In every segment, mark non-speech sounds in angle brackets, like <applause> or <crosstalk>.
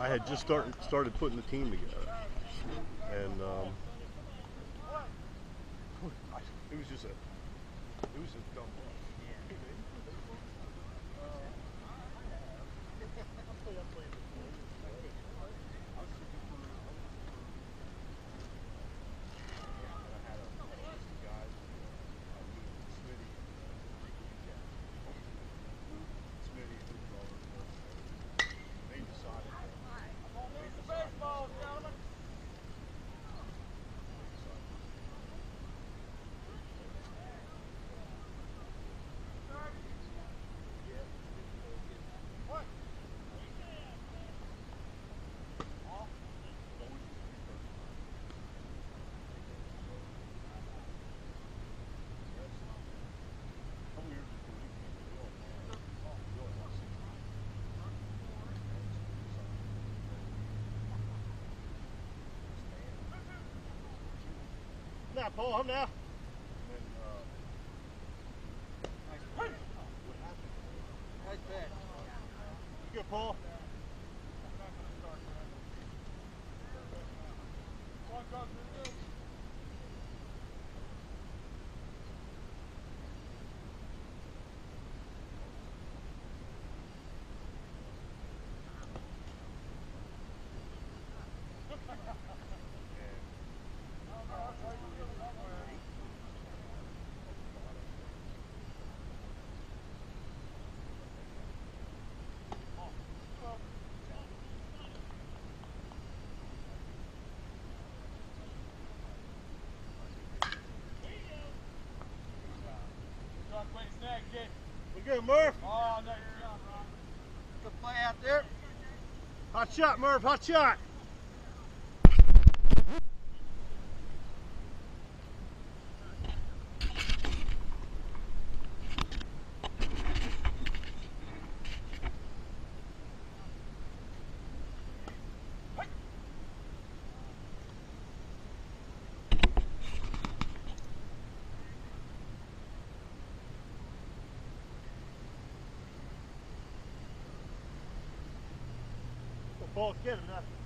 I had just started started putting the team together, and um, it was just a it was a dumb Now, Paul, home now. You good, Paul? We good, Murph? Oh, good play out there. Hot shot, Murph. Hot shot. Go, Paul, get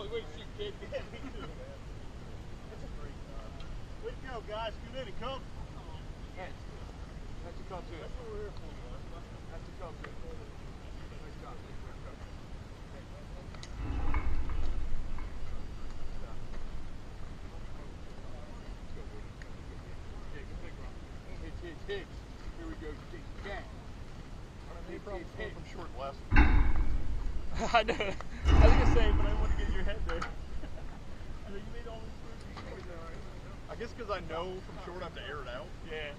him now. Holy wait, shoot, kid. Yeah, <laughs> me too, man. That's a great time. Way to go, guys. Good inning, come. Hey, that's a come too. That's what we're here for, man. That's a come too. Nice job. Nice. Here we go. Hits, gang. Any problems from short left? <laughs> I know. I was gonna say, but I want to get in your head there. I know you made all these moves. I guess because I know from short I have to air it out. Yeah.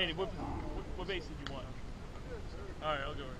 Andy, what, what, what base did you want? All right, I'll go over.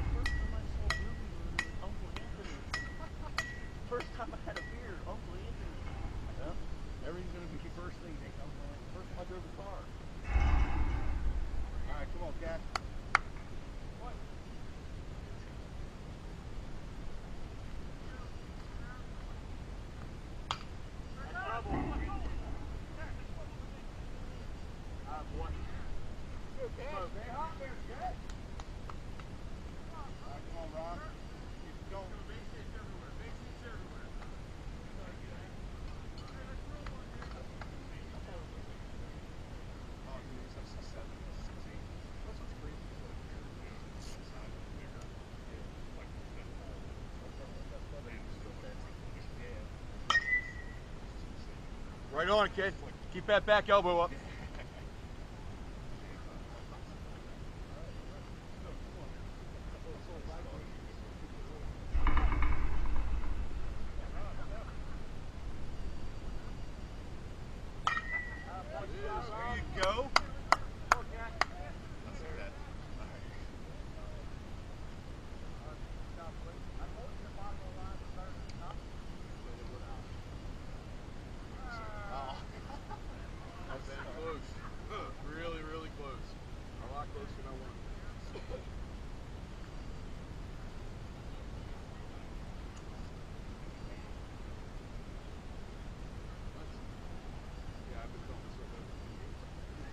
Right on, kid. Keep that back elbow up.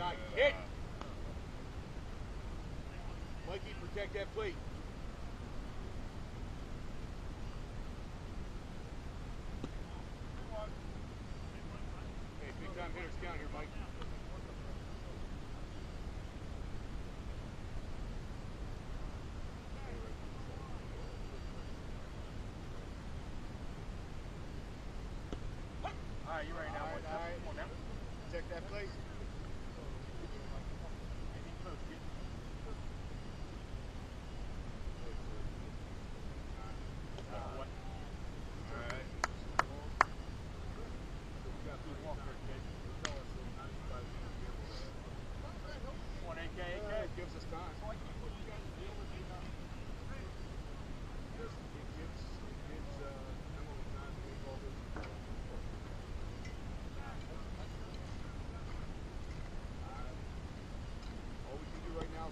Shot. Hit. Mikey, protect that plate. Hey, big time hitters down here, Mike. All right, you ready now? All right, all right. Come on now. Check that plate.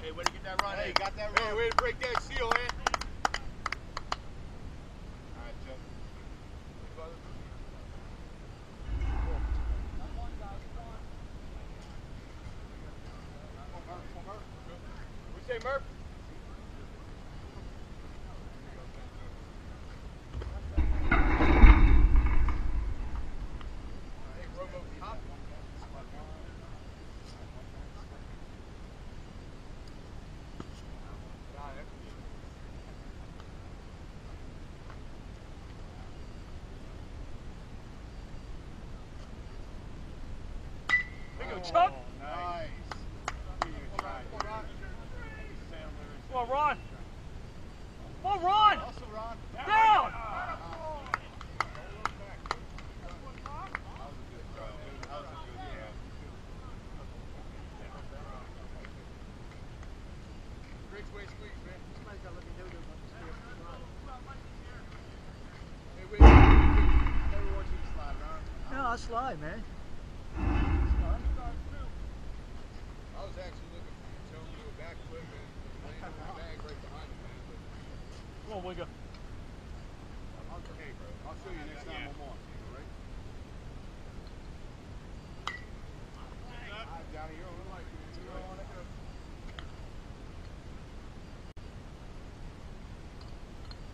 Hey, way to get that run Hey, in. got that run. Hey, way to break that seal, man. All right, Joe. We say Murph? Hey, Robo Cop. Got it. There you go, Chuck. Oh, nice. On, Ron. On, Ron. Also, Ron. Down. That was a good throw. That was a good throw. Rick's way squeeze, man. Hey, wait. Never want you to slide around. No, I slide, man. I was actually looking for you, Tony, to do a backflip and land on my bag right behind you, man. But Come on, Wigga. I'll, hey, bro. I'll show you next time I'm on. All right? All right, Johnny, you're on the light. You're on it.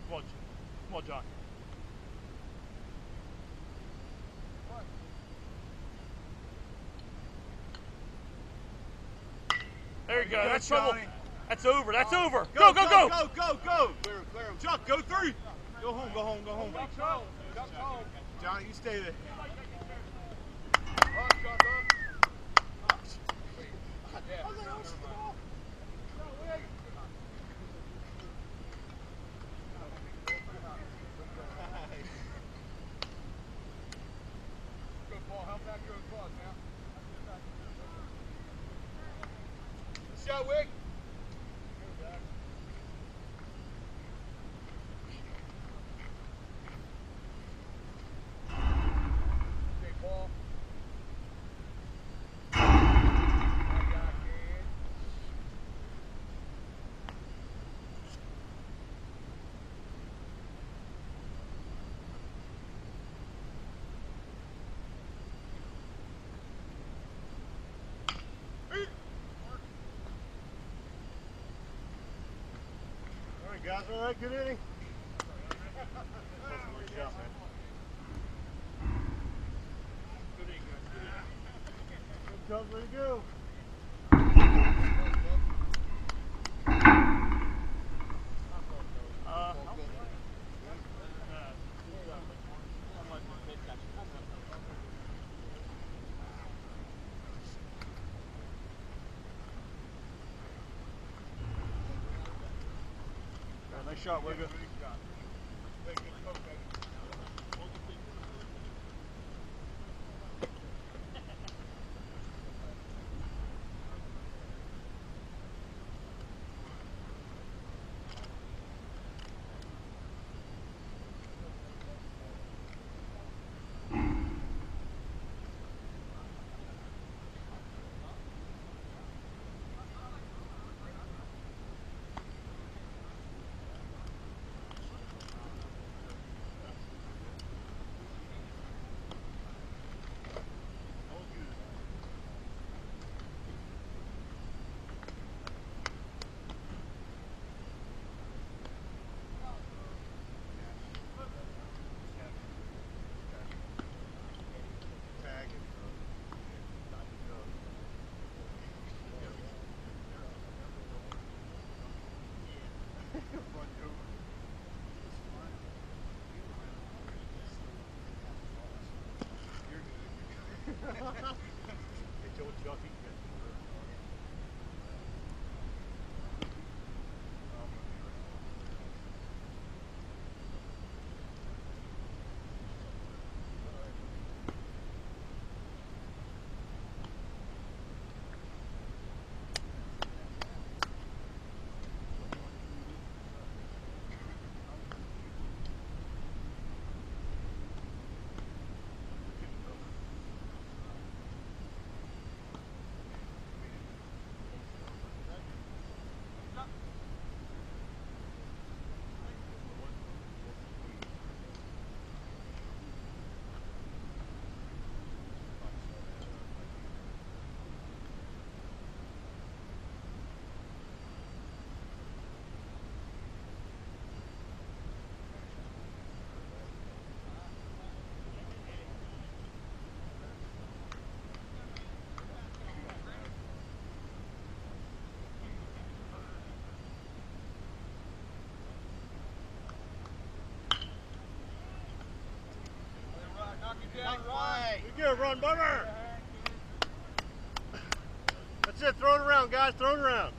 Come on, J- come on, John. There you go. Good, That's trouble. Johnny. That's over. That's over. Go, go, go. Go, go, go. Clear, clear him. Chuck, go three. Go home, go home, go home. Johnny, you stay there. Up, Chuck, up. Yeah. Good ball. Help back your claws now. Shot, Wick. Okay, ball. I got it. Right, guys. All right, good inning. Good job, ready to go. Nice shot, Wigga. Down, good, run, Bummer. That's it. Throw it around, guys. Throw it around.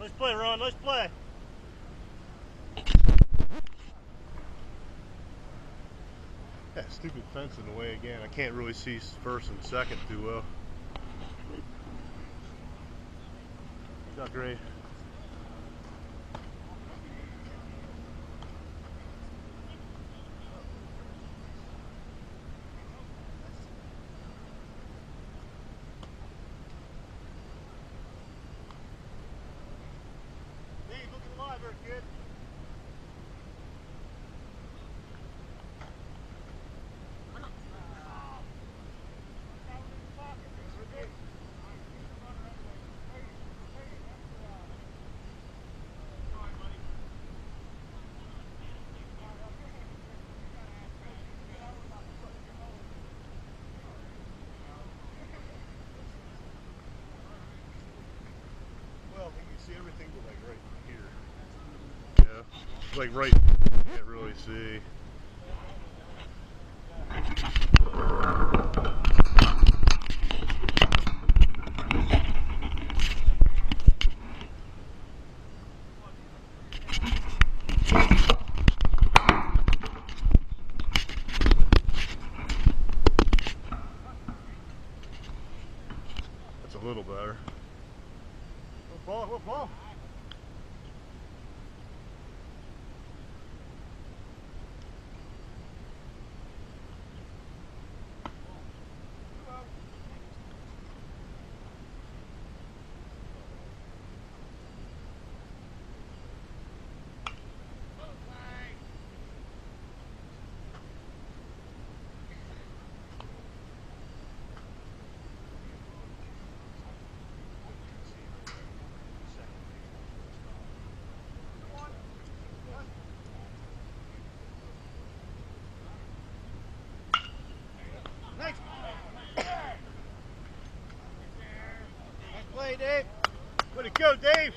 Let's play, Ron. let's play. That stupid fence in the way again. I can't really see first and second too well. Not great. Dave, looking alive there, kid. Well, you can see everything but like right here. Yeah. Like right can't really see. That's a little better. What ball? What ball? Nice. nice play, Dave. Way to go, Dave.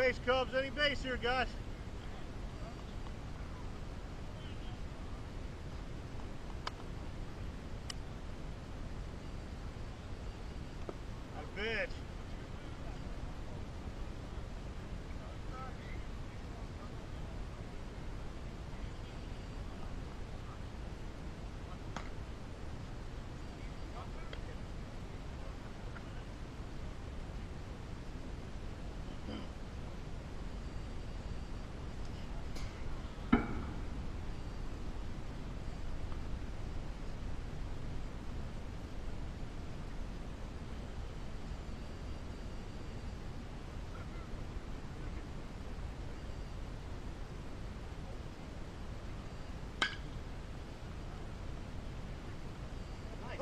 Base, Cubs? Any base here, guys? Good pitch.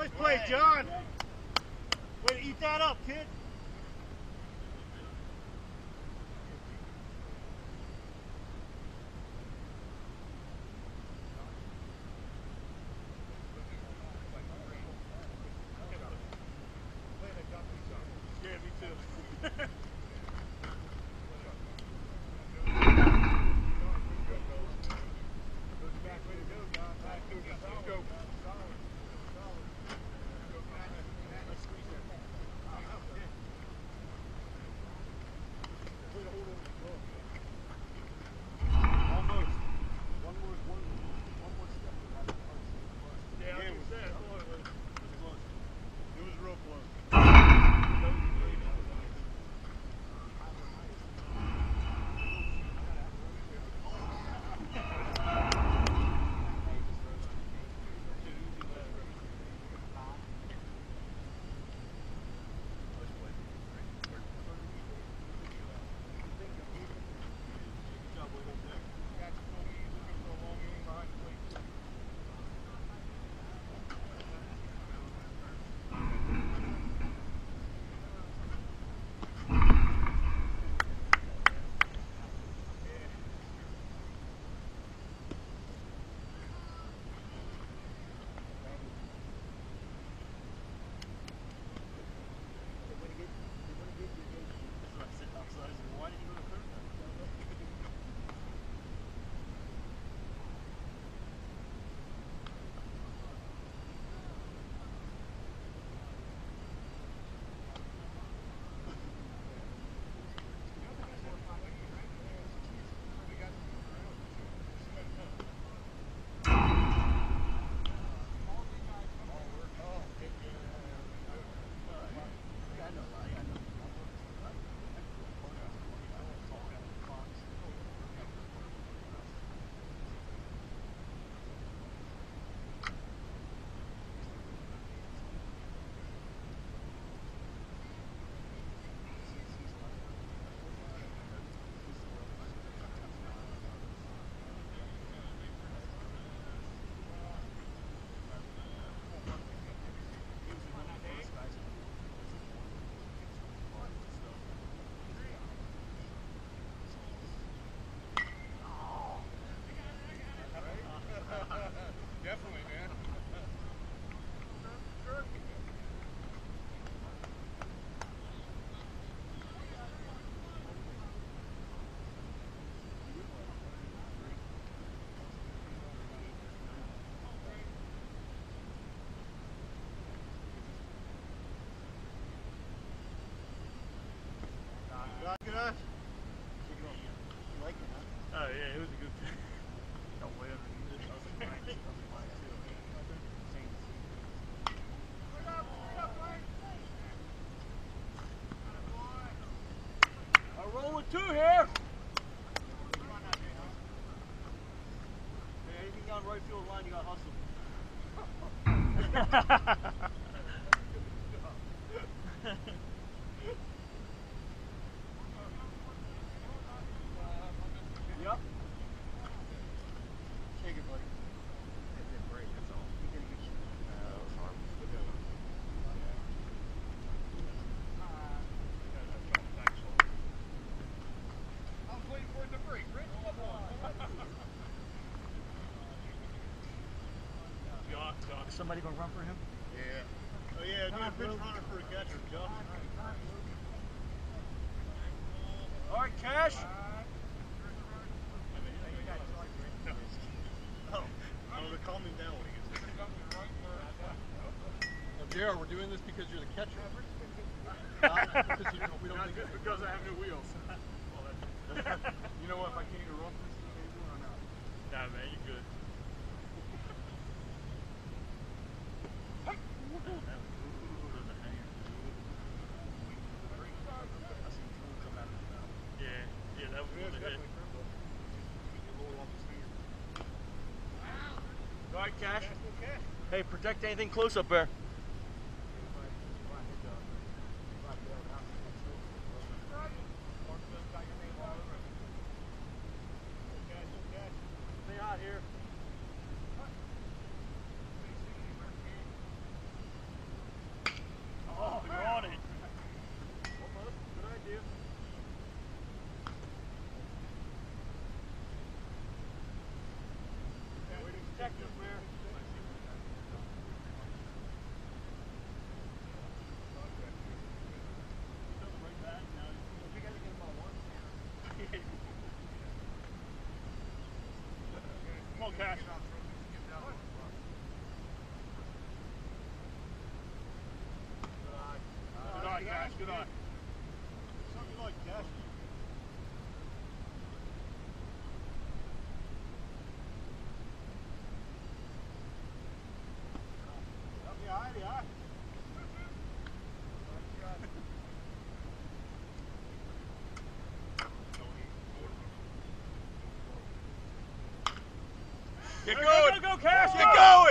Nice play, John. Way to eat that up, kid. Definitely, man. Like it, huh? Oh, yeah, it was two here. Hey, anything on right field line, you got hustle. <laughs> <laughs> Yep. Take it, buddy. He did a good shot. I was waiting for it to break. Rich, come on. Jock, Jock. Is somebody gonna run for him? Yeah. Oh yeah, need a pitch runner for the catcher, Josh. All right, Cash. Oh, oh, they calm him down when he gets there. Now, JR, we're doing this because you're the catcher. Not because you don't, we don't Not just because I have new wheels. <laughs> you know what? If I can't even run for this anymore, I'm out. Nah, man, you good. Yeah, yeah, that was Yeah, one that hit. definitely critical. Keep it low off his finger. All right, Cash. Okay. Hey, protect anything close up there. Stay hot here. Oh, you're on it. Good idea. Protect us, man. Come on, Cash. Good eye, Cash. Good eye. Something like cash. Yeah, eye, the eye. Get Go, going. go, Go, go, Cash. Get go. going.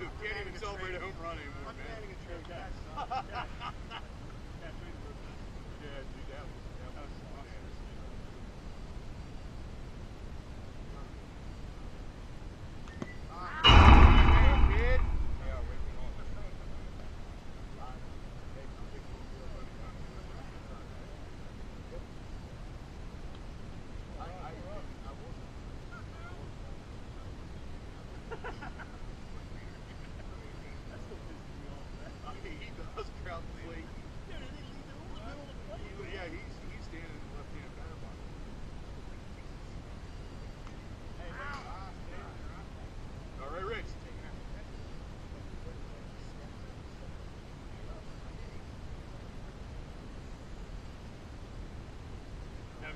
who can't even celebrate a home run anymore.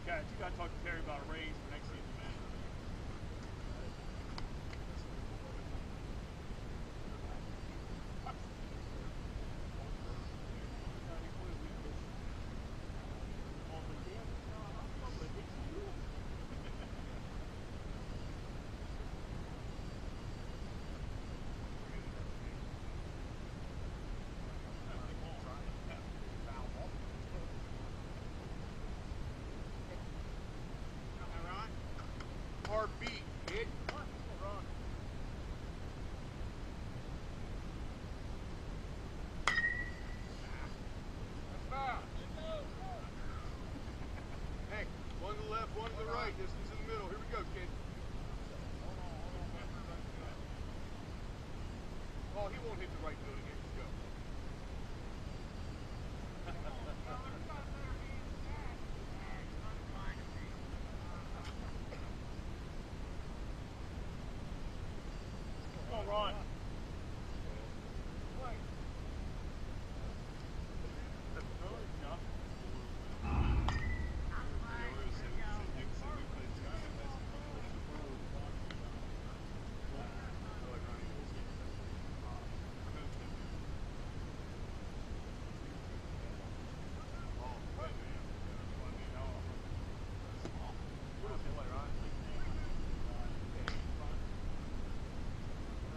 Catch. You got to talk to Terry about a raise for next season, man. All right. Hard beat, kid. Hey, one to the left, one to the right. This one's in the middle. Here we go, kid. Oh, he won't hit the right foot again. Let's go. Come on, Ron.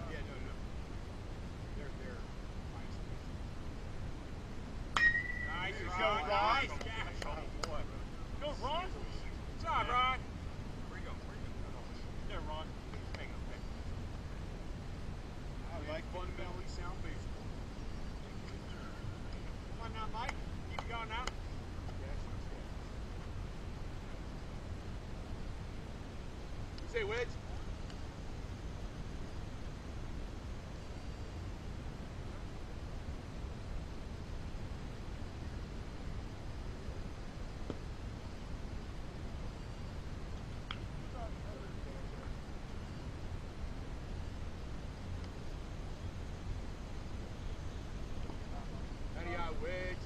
Yeah, no, no. They're, they're Nice, Boy. Go, Ron. Good job, Ron. Go? Go? There, Ron. Hang on. I like fundamentally sound baseball. Come on now, Mike. Keep going now. Say wedge? Matty out wedge.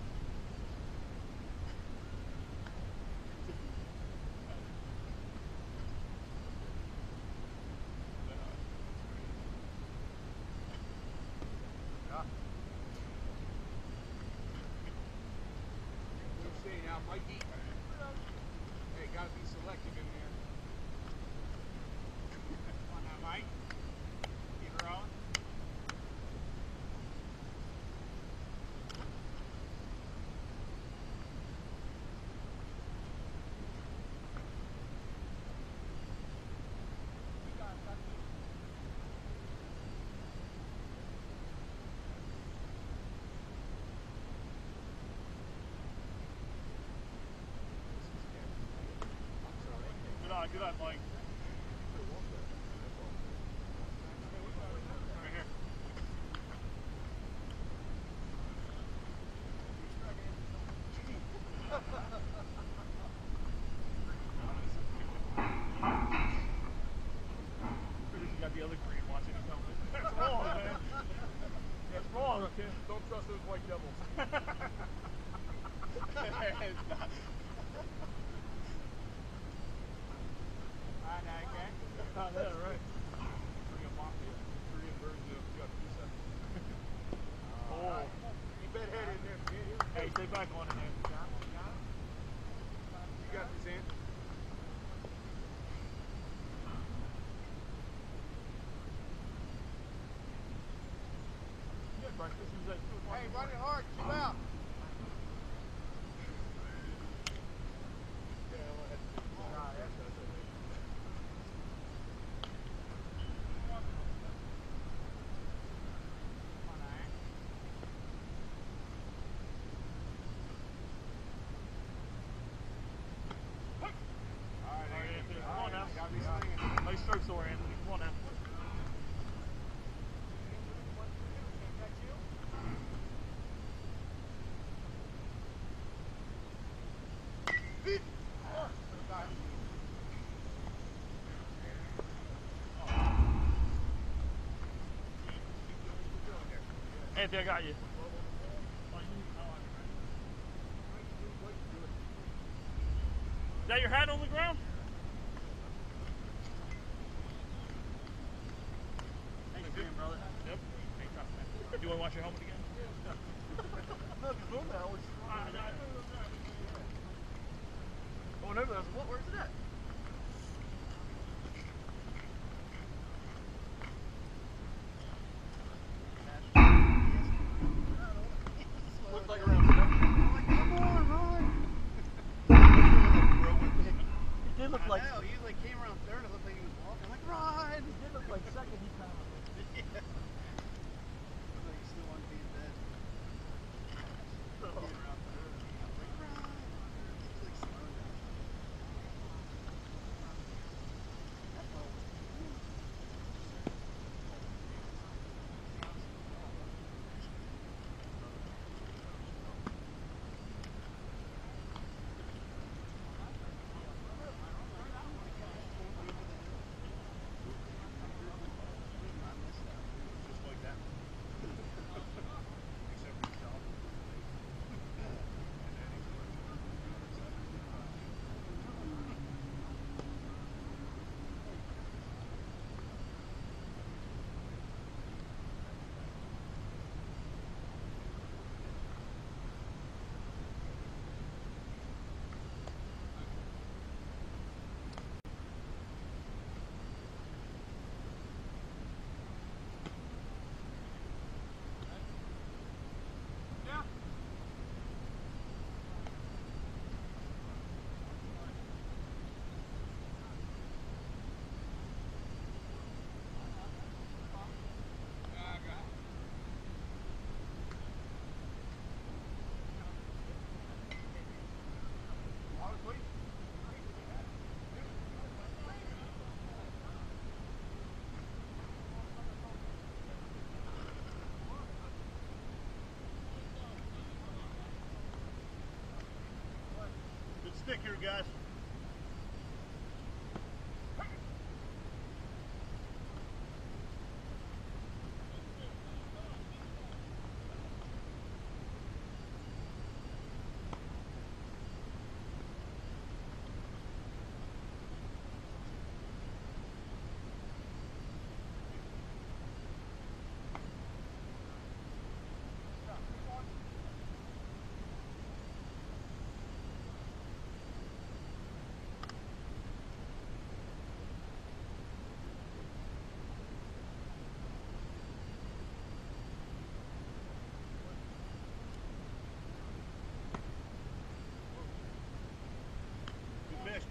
Yeah. So say now, Mikey. Hey, gotta be selective in there. Come on now, Mike. Keep her on. Good eye, good eye, Mike. Right here. You got the other green watching it coming. That's wrong, man. That's wrong, okay? Don't trust those white devils. I know, okay? I know, right? Bring a mafia. Three inversions of gut pizza. Oh. You bet head in there, kid. Here we go. Hey, stay back on it, man. You got this, Ant? Hey, run it hard. Chill out. Anthony, I got you. Is that your hat? stick here, guys.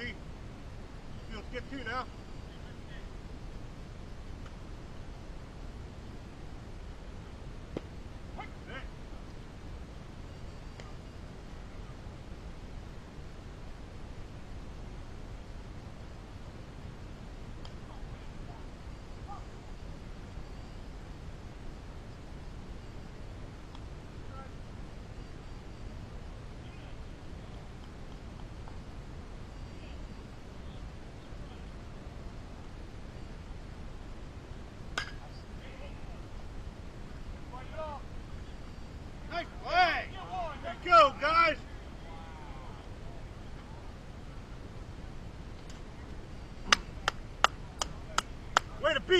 deep. Let's get two now.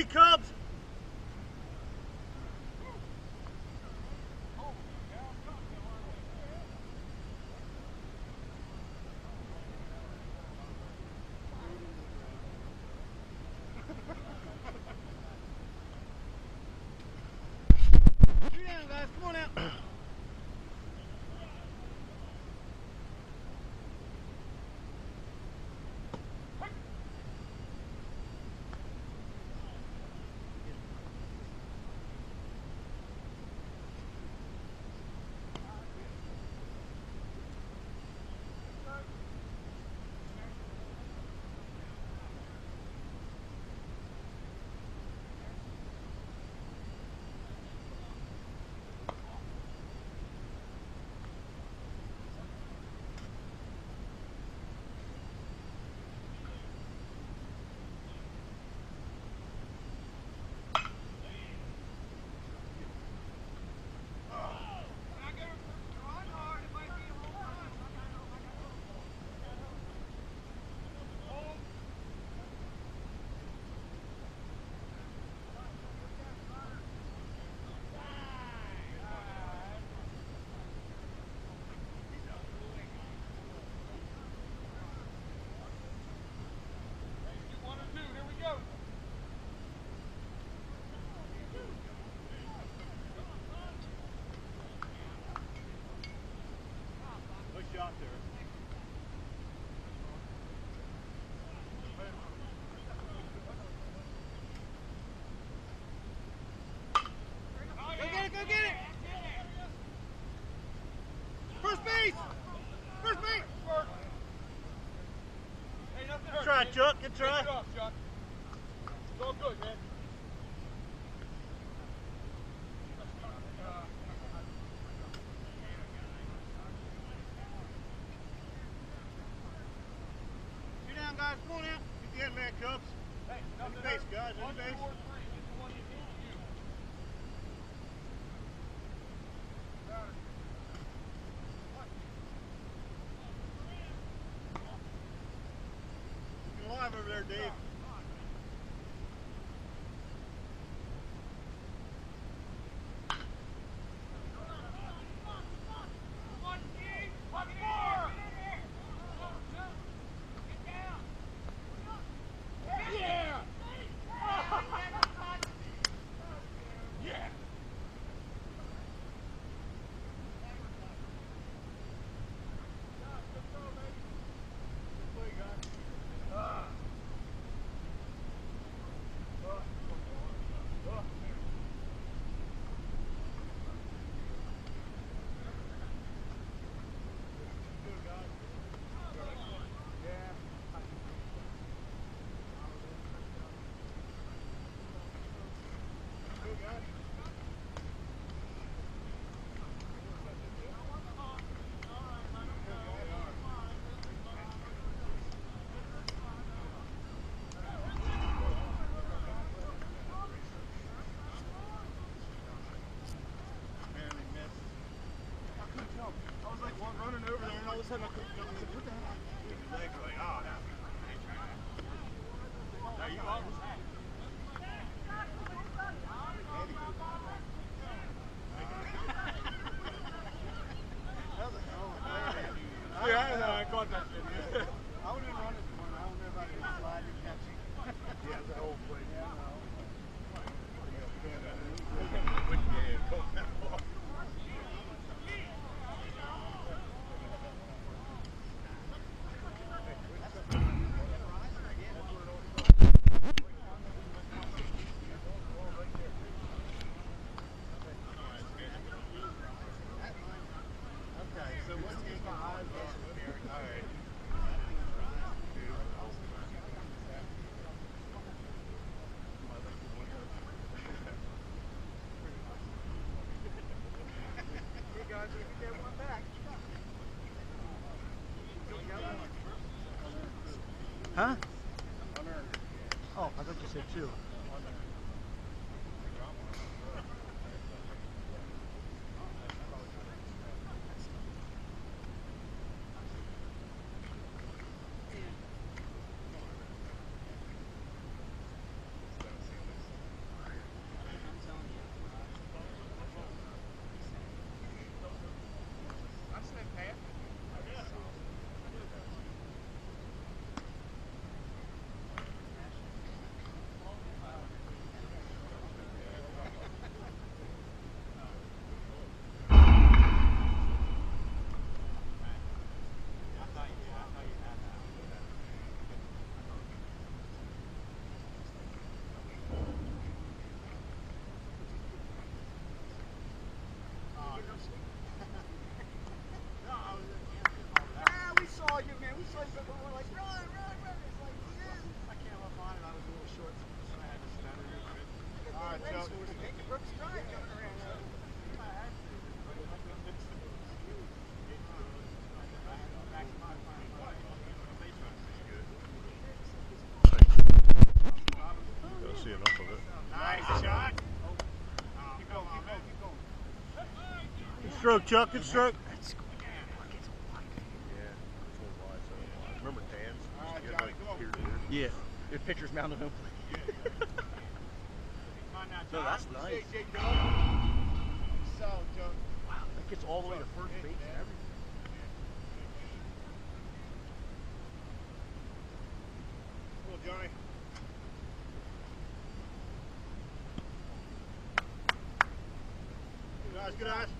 Cup. try, Chuck. Good truck. Good time over there, Dave. God, contact. Huh? Oh, I thought you said two. stroke, Chuck. Good stroke. Remember Dan's? Yeah. If pitchers mounted him. <laughs> no, that's nice. Solid, Chuck. Wow, that gets all the way to first base and everything. Johnny. Good eyes, good eyes.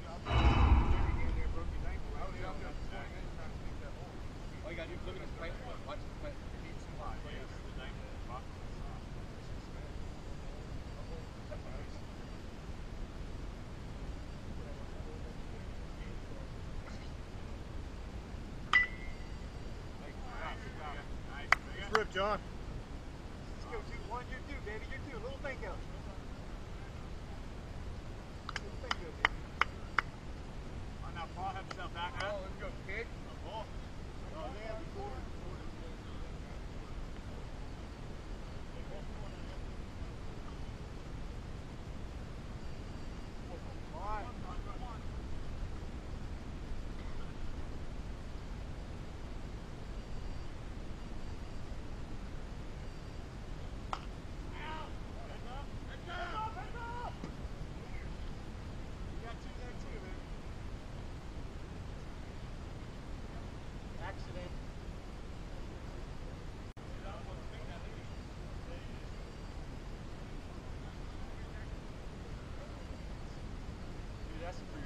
John. Let's go, 2-1, you're two, baby, you're too. Little thing goes. Gracias.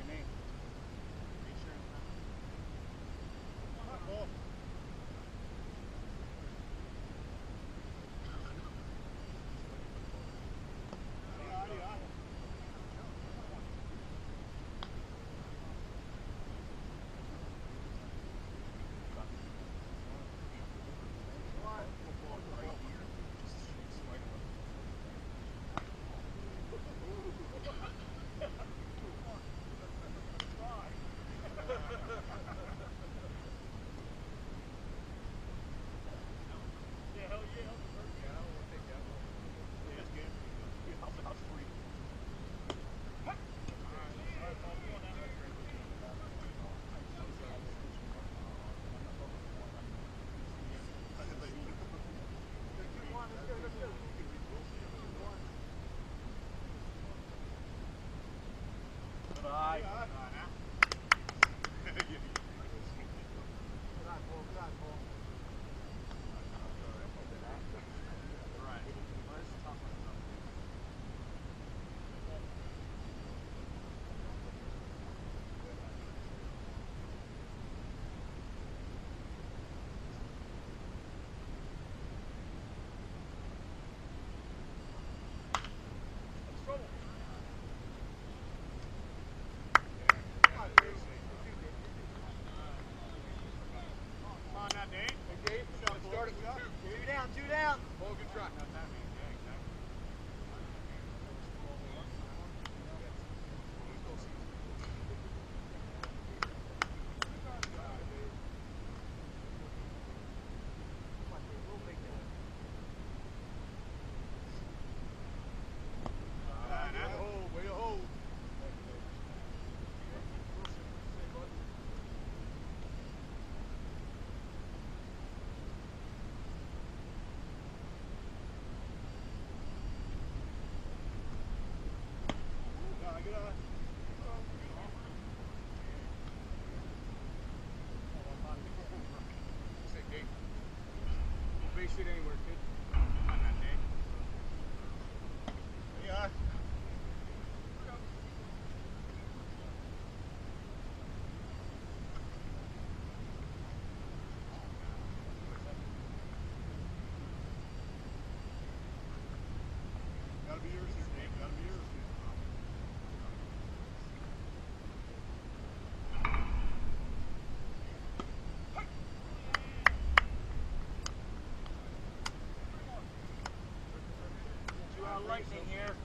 lightning here.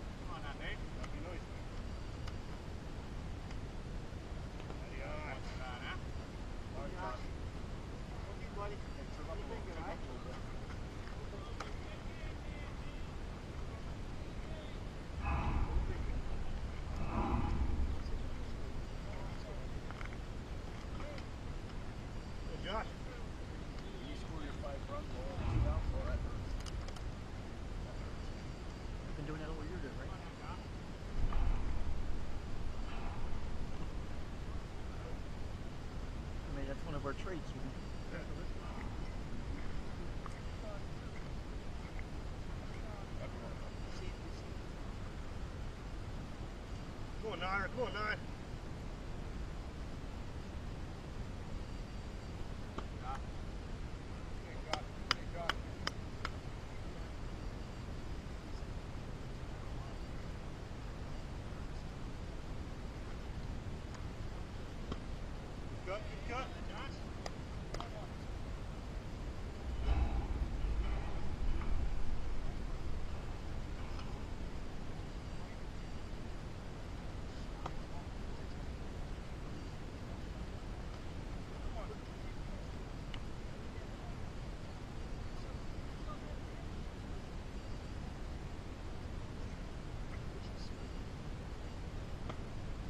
Of our traits. You know? Cut, cut. Josh.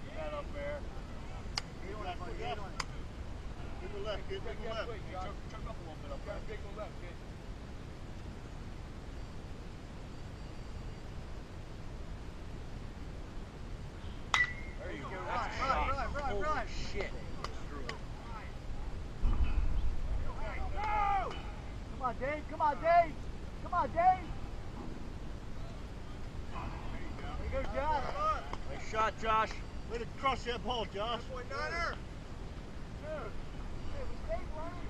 Get that up there. Get on it, buddy. Get on it. Good left, kid. Good to left. Choke, choke up a little bit up there. Big left, kid. There you go. That's a run, shot. run, run, Holy run. shit. Come on, Dave. Come on, Dave. Come on, Dave. There you go, Josh. Nice shot, Josh. Way to crush that ball, Josh. Boy, Niner. Hey, we stayed running.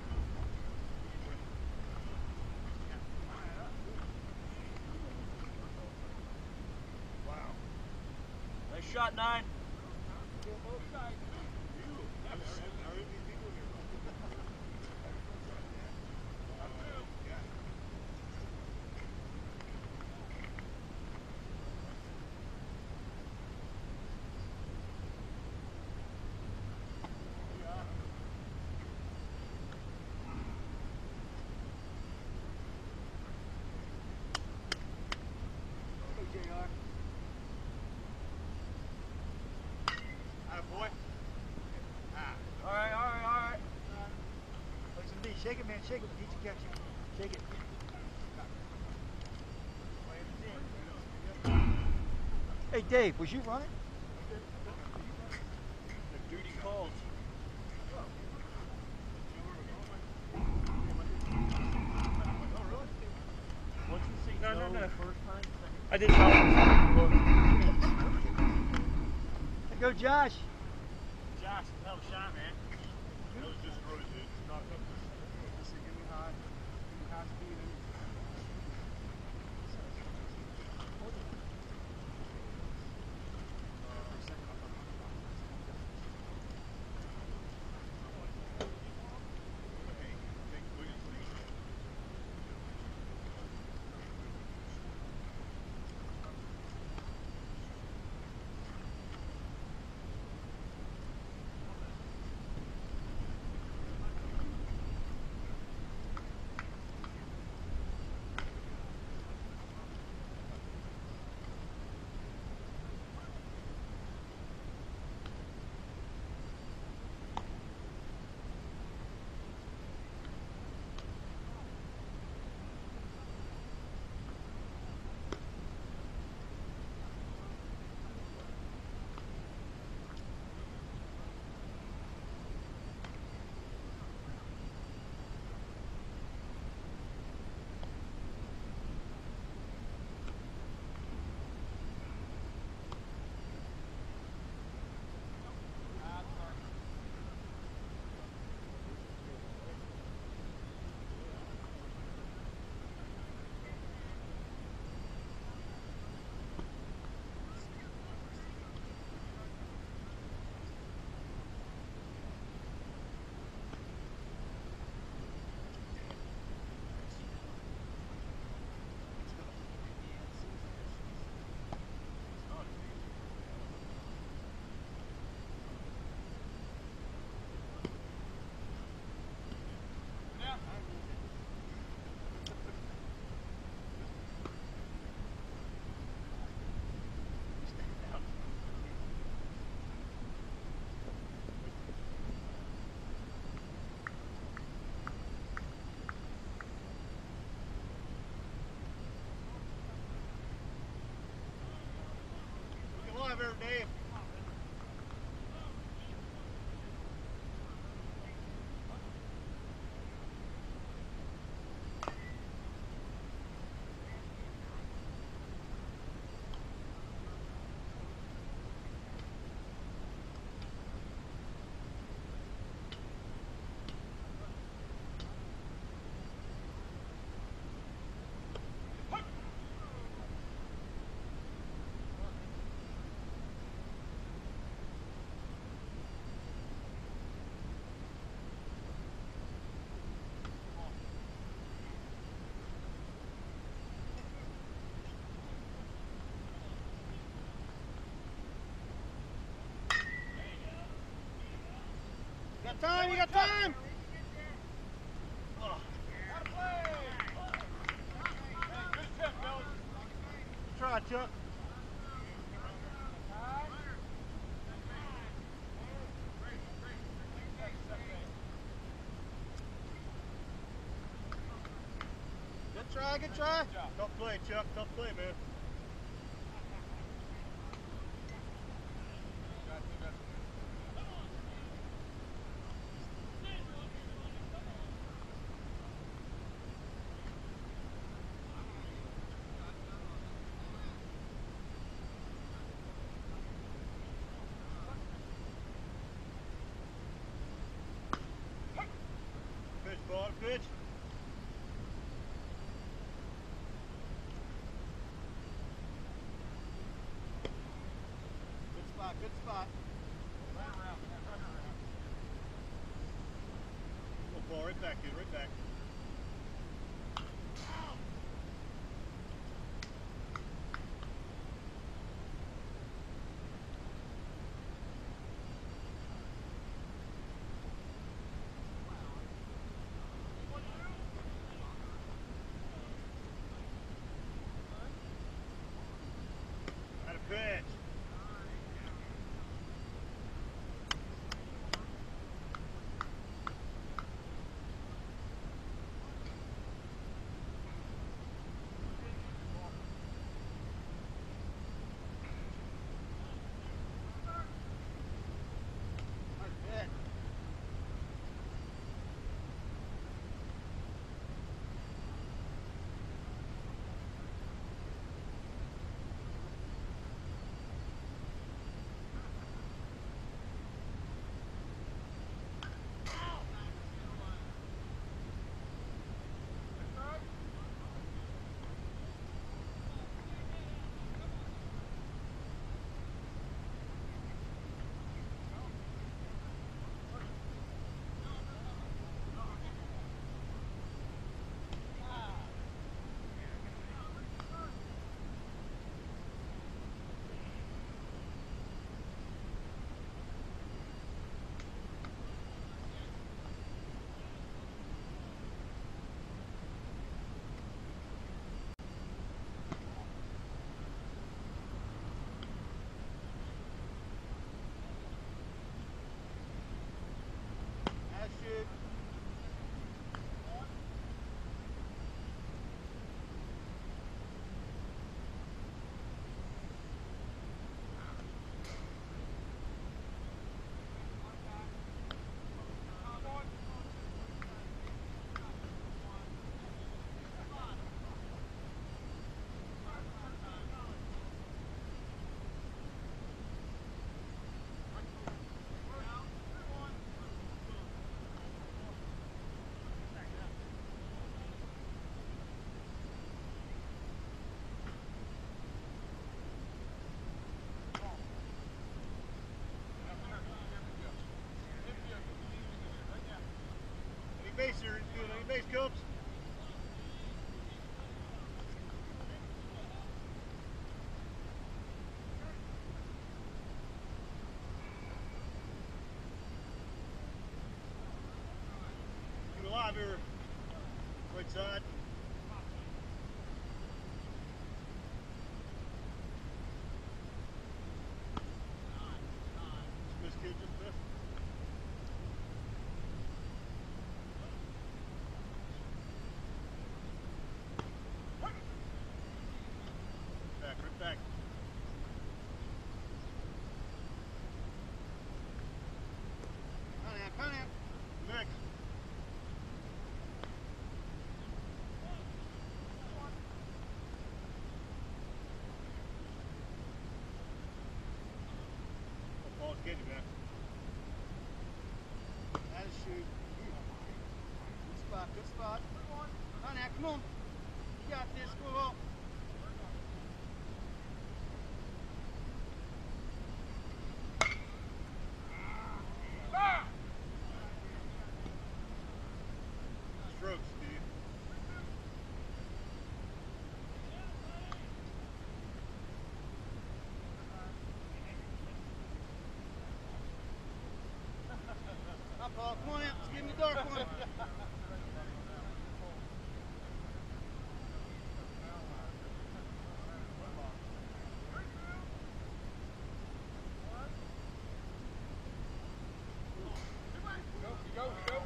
Wow. Nice shot, nine. Hey, JR. Atta boy. Ah. All right, all right, all right. Listen to me. Shake it, man. Shake it. Teach you catch it. Shake it. Hey, Dave, was you running? every day. Time, you got time! Try, Chuck. Good try, good try. Tough play, Chuck. Tough play, man. Ball, pitch. Good spot, good spot. Go ball right back, dude, right back. Had a base here? Doing any base, Cubs? You alive here? Right side. Miss kid just missed. Back, right back. Come out, come out. Next. Ball's getting you, man. That is shoot. Good spot, good spot. Come on come now, come on. You got this, go up. Up, Paul. Come on out. Let's give the dark one. Go, go.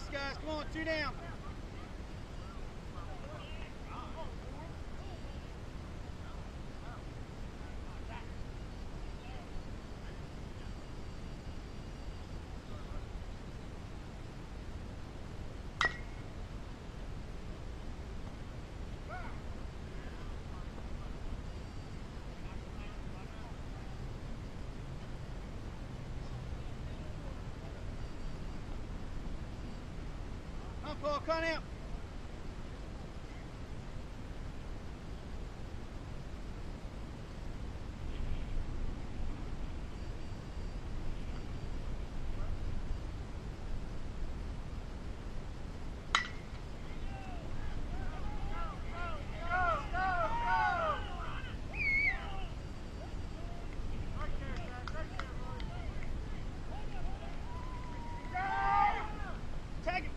Base, guys. Come on, two down. Come on, Paul. Come out. Tag him.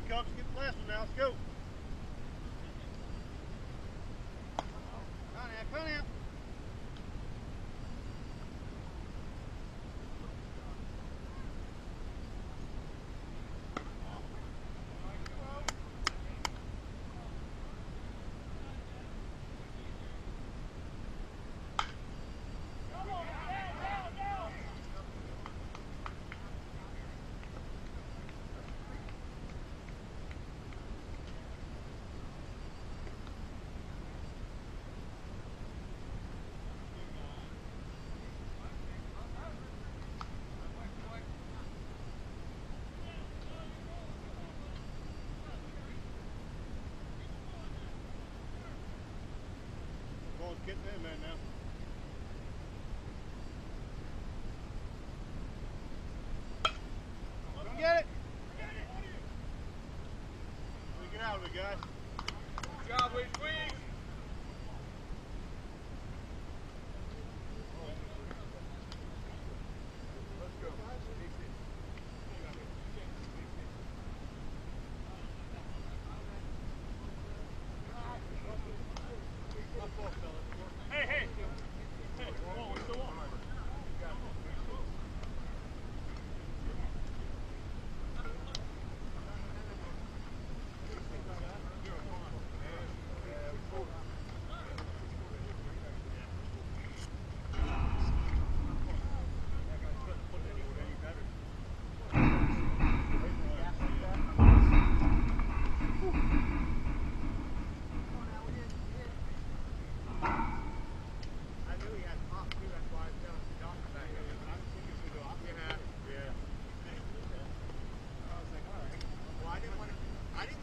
Right, Cubs, get the last one now. Let's go. Come out. Come out. Getting in, man, now. Come get it. Get out of it, guys. Good job, Wade Queen.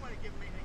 want to give me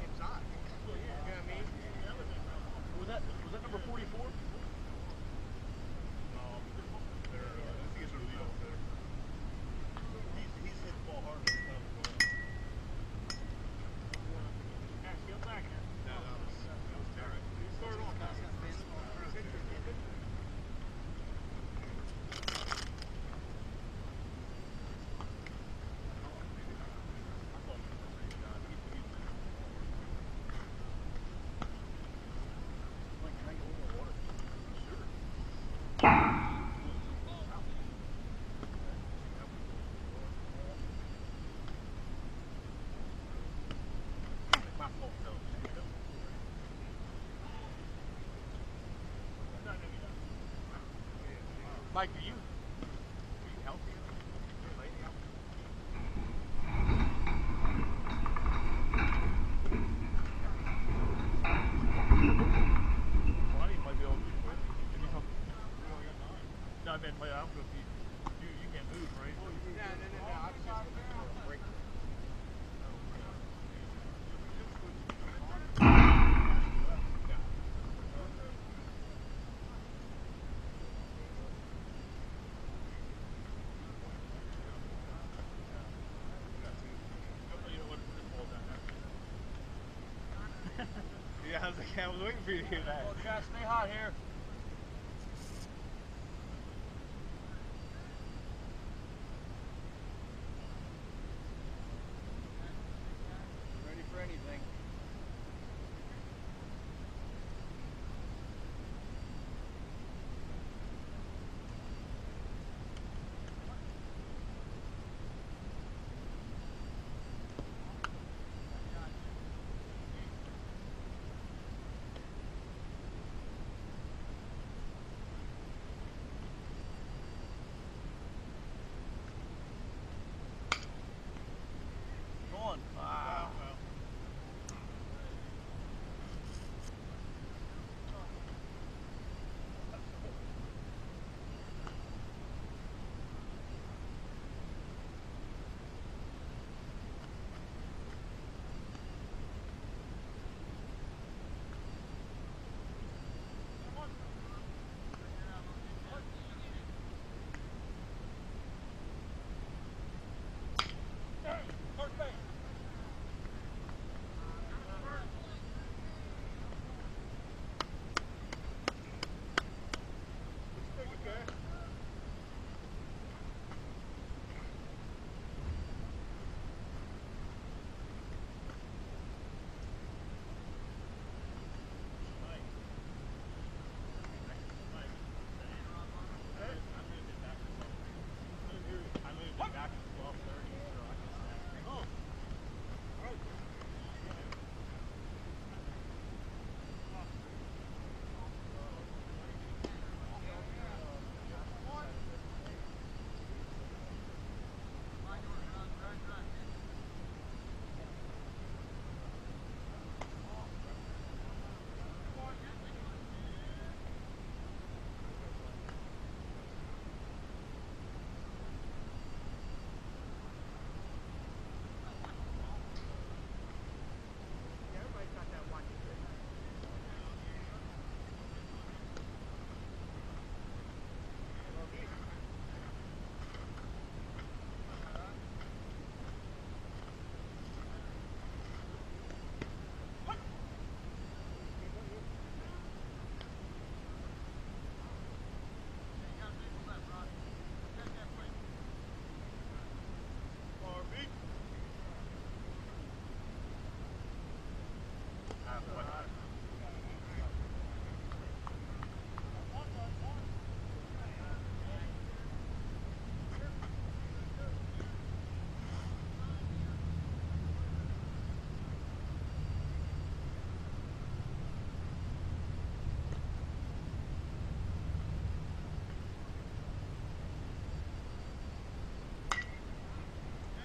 Mike, you are you healthy? You lady out? Well, I might be able to keep with you. If you come- No, I meant, like, I don't know if you, you, you can't move, right? No, no, no, no. I was just looking for a break. You don't want to just fall down there. Yeah, I was like, I was waiting for you to hear that. Well, guys, stay hot here.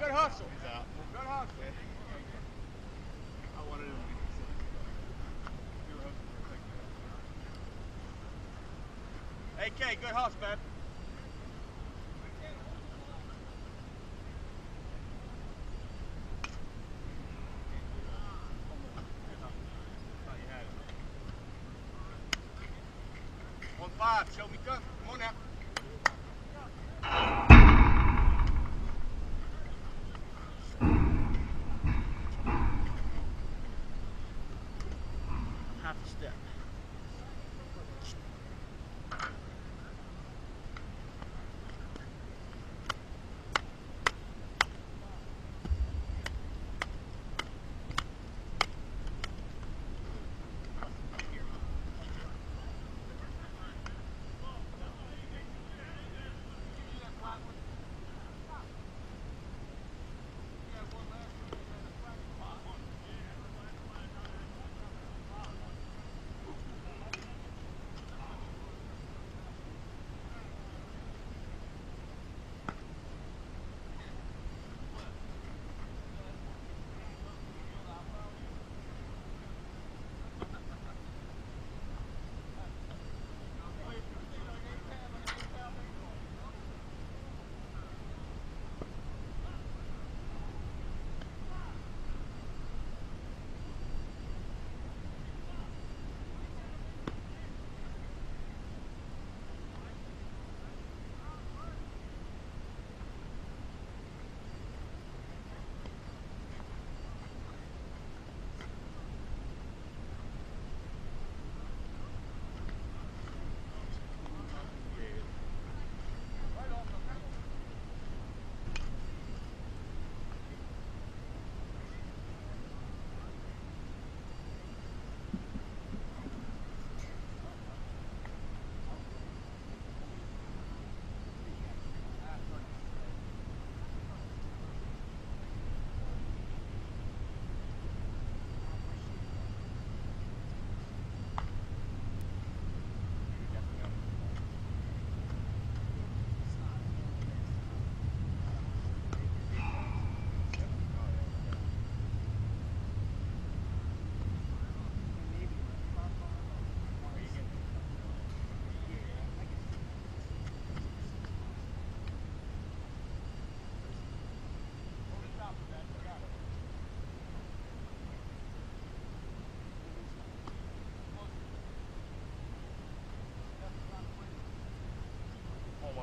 good hustle. He's out. Good hustle. I wanted him to. AK, good hustle, man. One five, show me come. Come on now.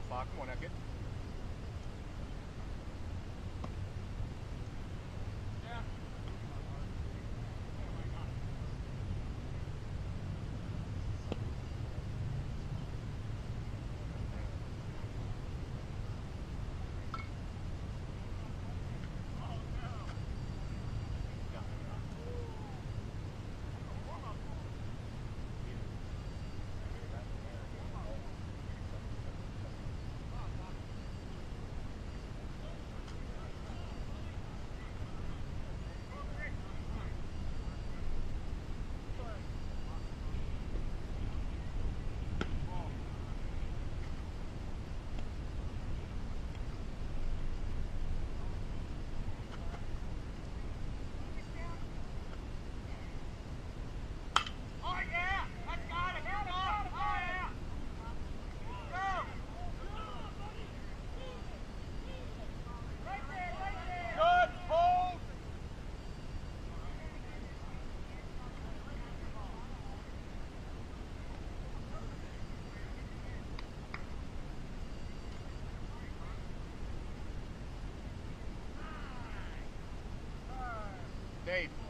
Come on, one five. Come on now, kid. Good. Hold. Dave.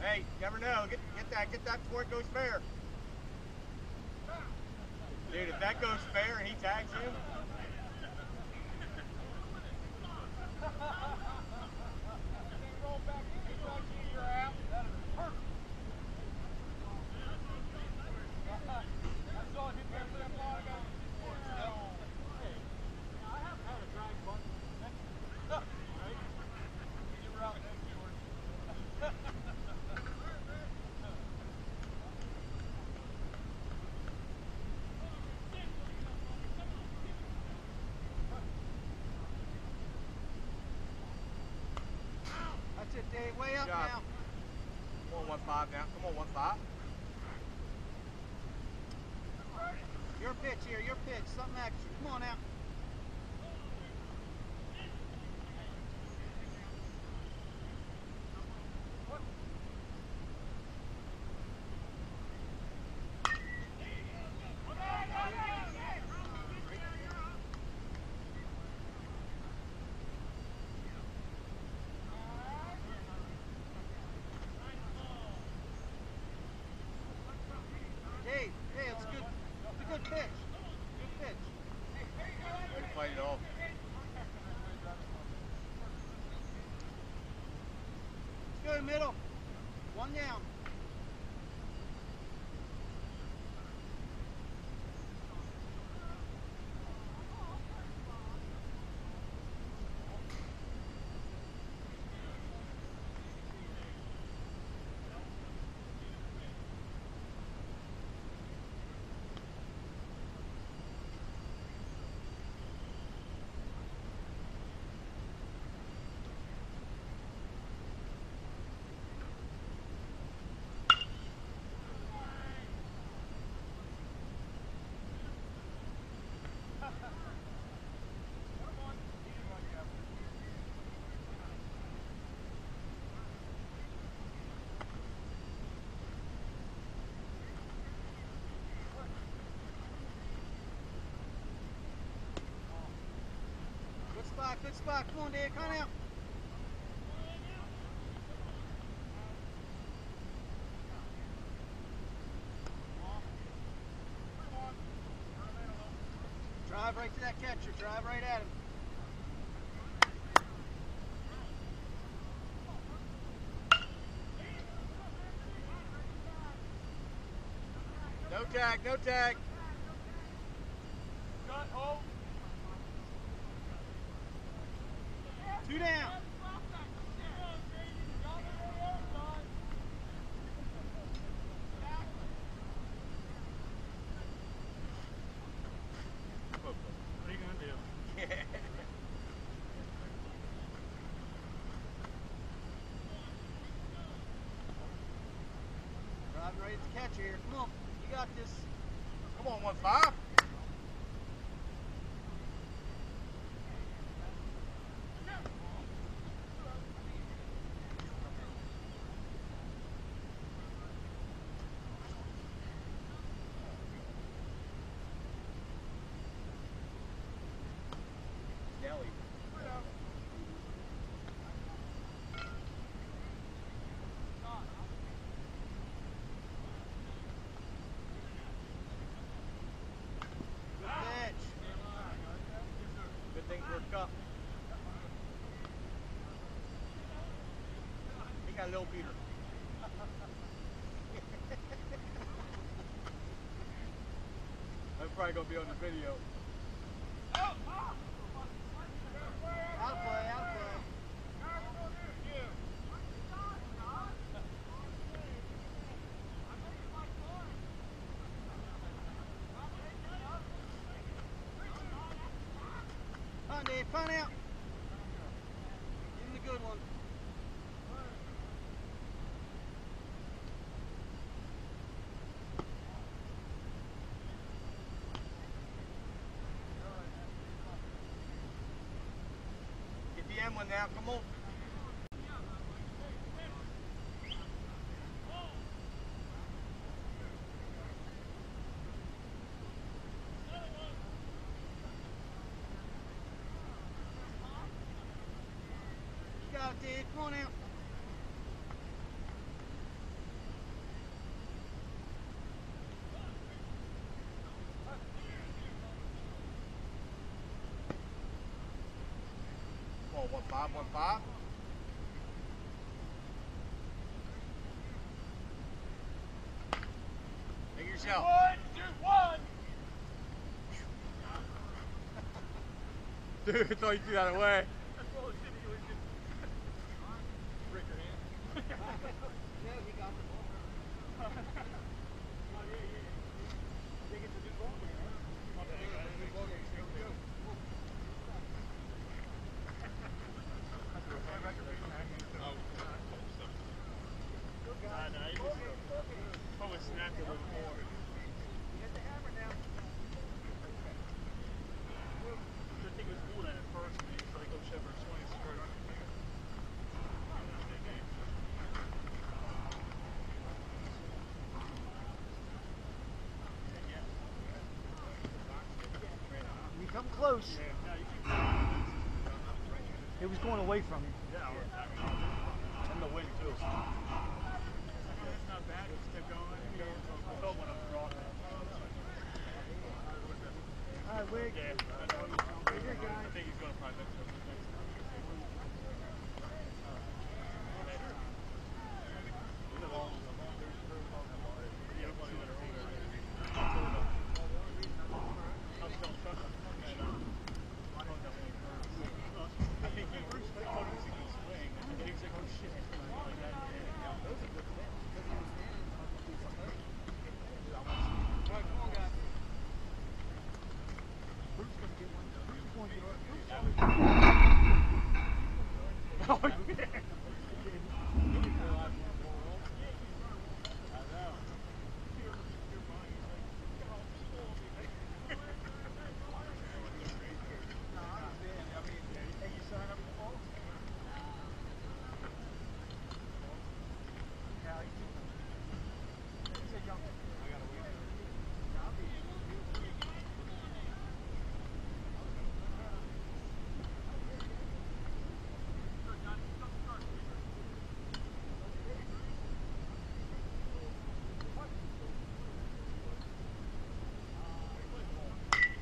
Hey, you never know. Get get that get that before it goes fair. Dude, if that goes fair and he tags you, Dave. Way up now. come on one five now. Come on one five. Your pitch here. Your pitch. Something extra. Come on now. Hey, it's a good, it's a good pitch. Good pitch. Way to fight it off. Let's go middle. One down. Good spot. Come on, Dave. Come out. Drive right to that catcher. Drive right at him. No tag, no tag. Two down. What are you gonna do? At the catcher here. Come on. You got this. Come on one five. Nelly. Good pitch. He got a little beater. <laughs> That's probably gonna be on the video. Out play, out play. Come on, Dave. Out. Give him the good one. Get the end one now, come on. Come on out. Oh, one five, one five. Make yourself. One, two, one. <laughs> Dude, I thought you threw that away. Away from you. And the wind too. That's not bad. Just kept going. I felt when I was dropping. All right, Wig. Yeah. I think he's going to probably next next I think he thought he was a good swing, and then he was like, "Oh shit!" Like that. All right, come on, guys. Oh yeah.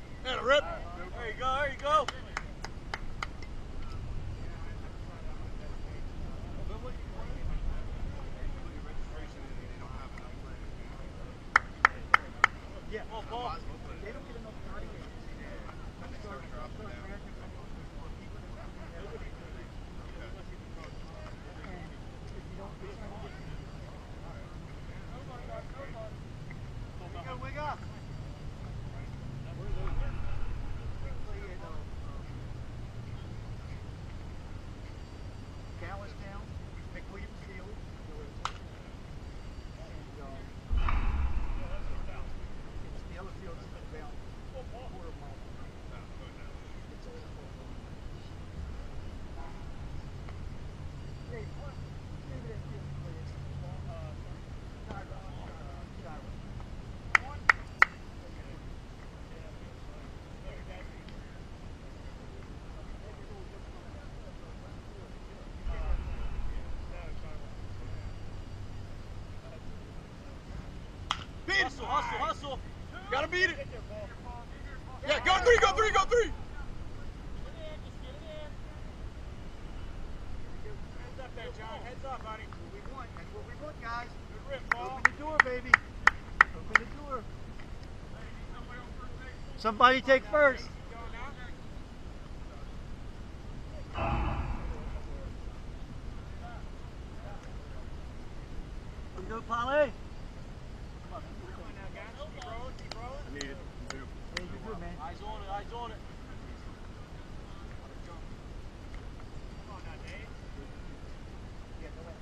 And a rip. There you go. There you go. Yeah. Well, ball. They don't get enough time. Go, wig up. Dallas down, McWilliams Field. And, um, it's the other field is about a quarter mile. It's all Hey, what? Maybe that field is uh, Gyro, uh, Gyro. Beat it. Hustle. Gotta beat it. Yeah, go three, go three, go three. Heads up buddy. We want, that's what we want, guys. Good rip, ball. Open the door, baby. Open the door. Somebody take first. Going out. We go, Polly. Come on now, guys. Keep rolling, keep rolling. I need it. Move. Hey, you're good, man. Eyes on it, eyes on it. Come on now, Dave. Yeah, go ahead.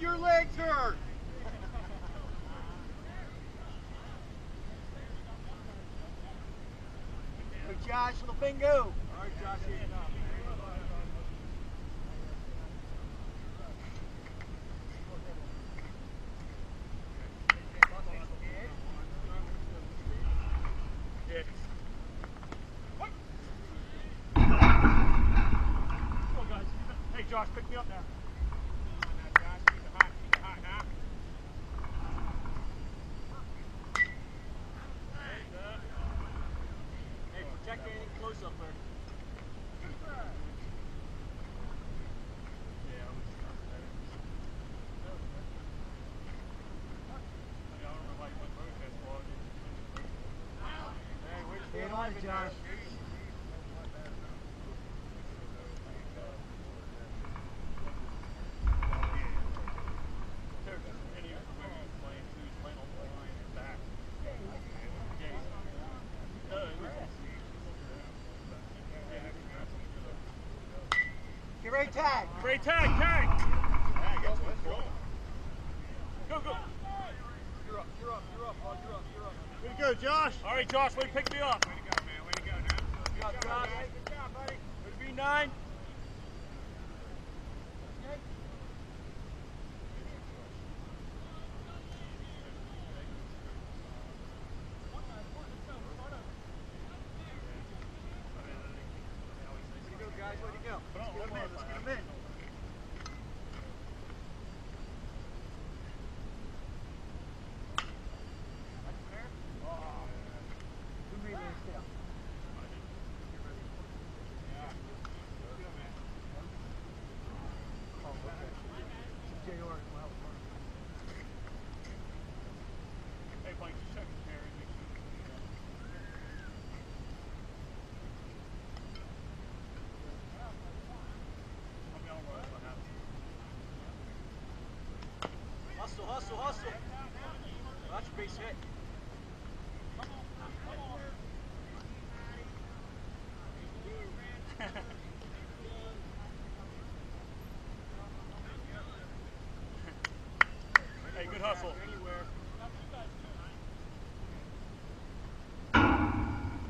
your legs hurt. Hey, Guys. Hey, Josh, pick me up now. Hey, protect anything close up there. Yeah, I was I don't know why you went protest ball. Hey, where's the Stay on it, Josh. Get ready, tag. Great tag, tag! Go, go! You're up, you're up, you're up, you're up, you're up. Way to go, Josh. All right, Josh, way to pick me up. Job, Josh. Good to be nine. Way to go, guys. Way to go. Let's get him in. Let's get him in. Who made this step? Oh, okay. JR will help. Hey, Mike, just check the carry, make sure. I'll be all right if I have to. Hustle, hustle, hustle. Watch your base hit. <laughs> Hey, good hustle.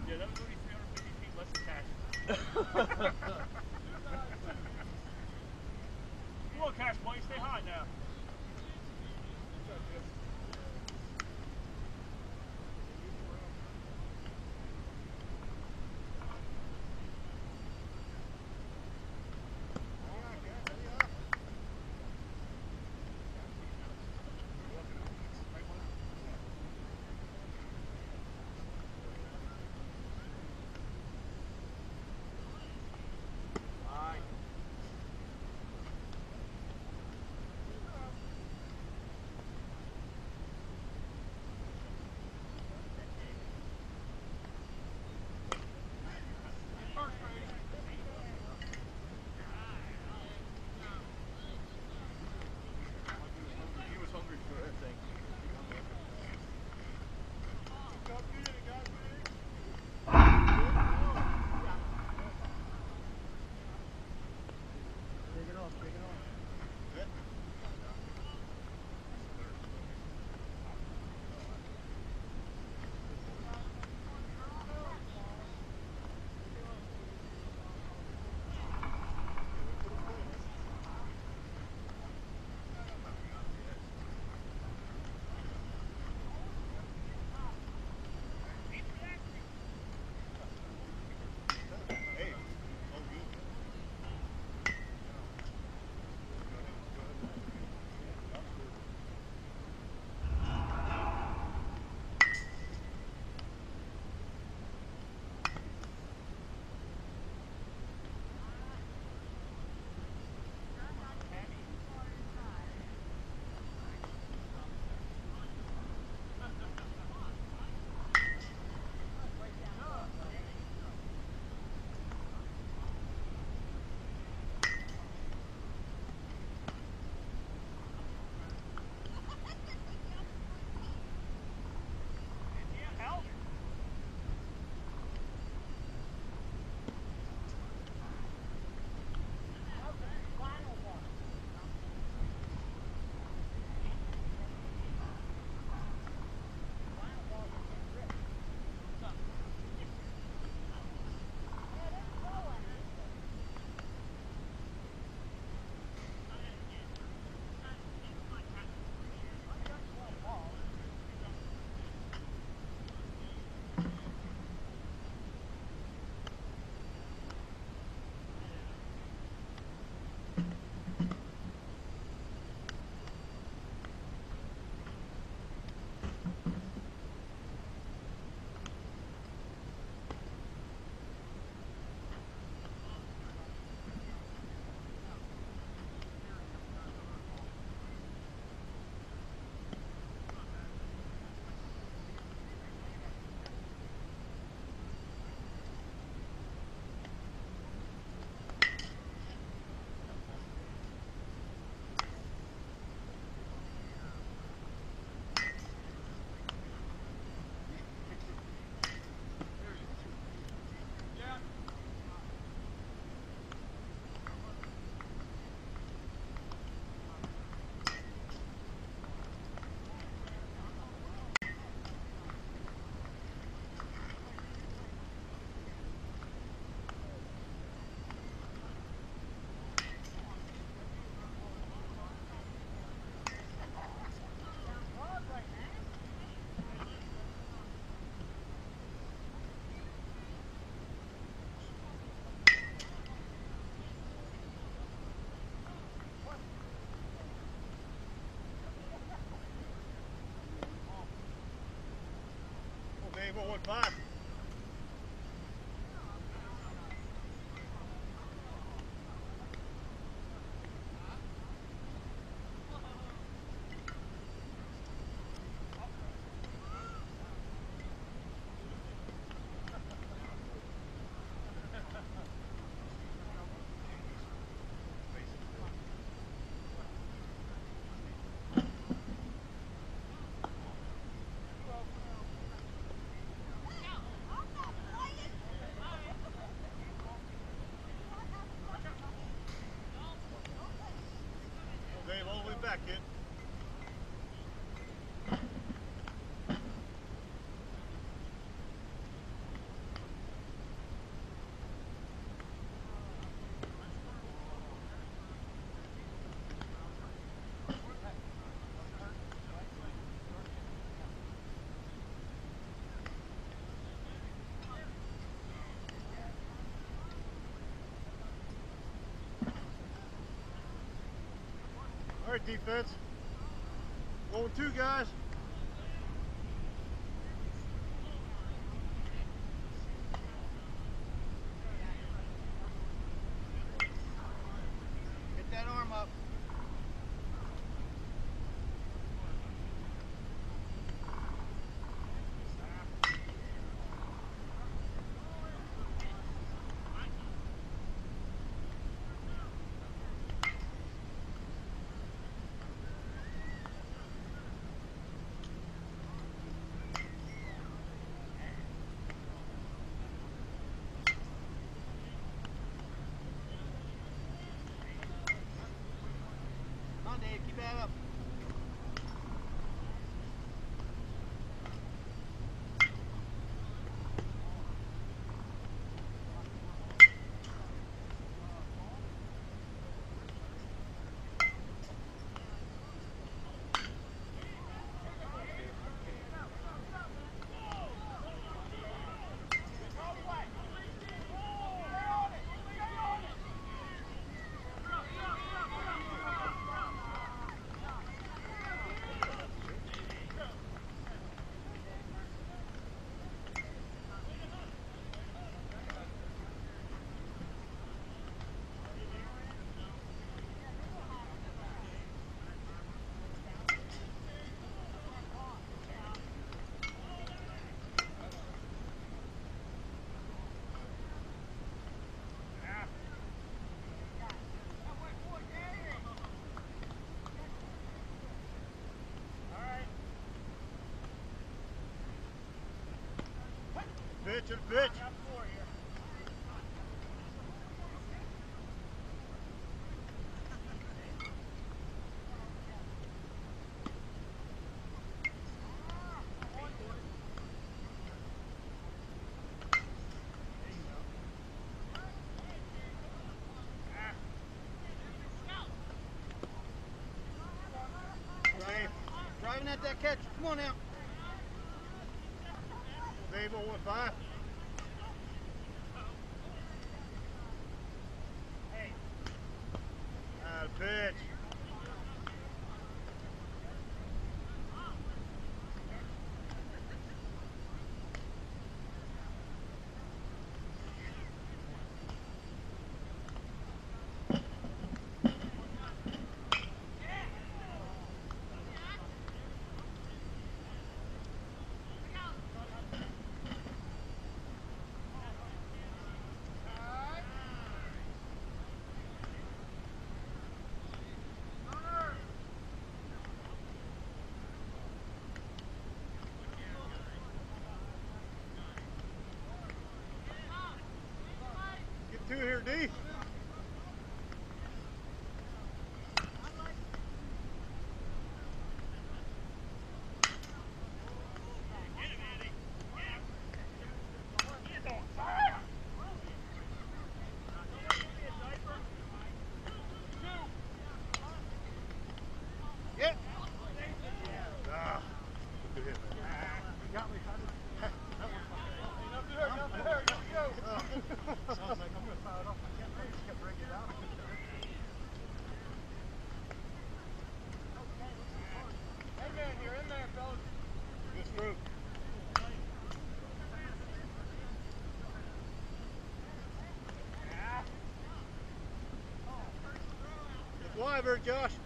Yeah, that was only 350 feet less than cash. <laughs> Tango one five. Five. Defense. Going two, guys. Get that arm up. Come on, Dave. Keep that up. Pitch and pitch. Driving at that catch. Come on now. Dave on five. Out of pitch. Get two here, D. Fly, bird Josh.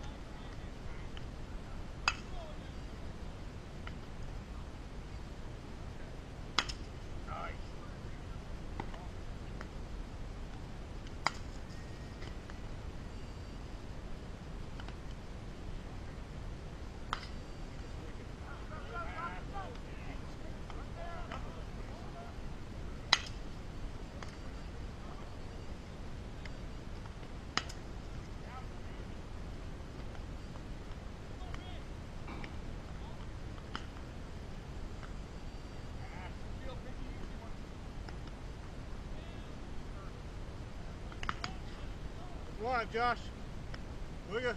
Come on, Josh. Wigger.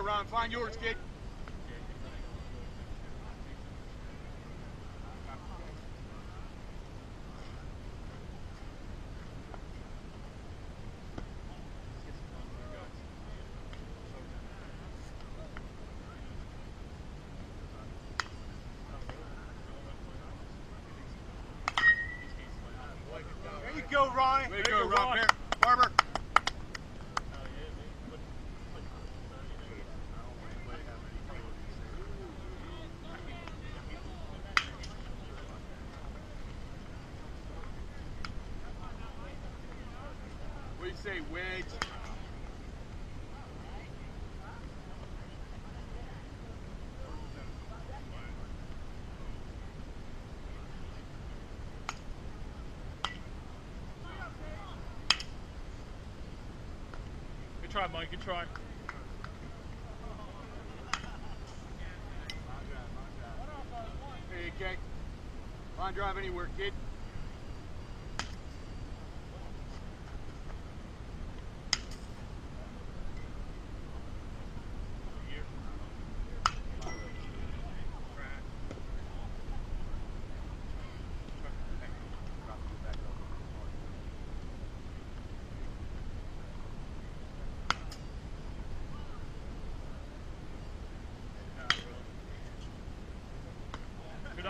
around. Find yours, kid. Wedge. Good try, Mike. Good try. Hey, okay. Line drive anywhere, kid. Here.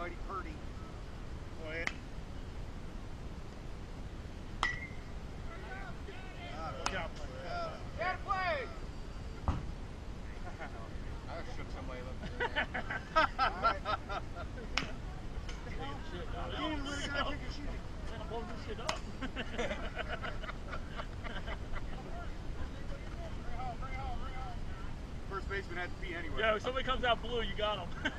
Still gotta be mighty purty. Look out. Play! I shook somebody up. <laughs> Shit, no, You no. ain't really gotta take your shit. I'm blowing this shit up. First baseman had to pee anyway. Yo, if somebody comes out blue, you got him. <laughs>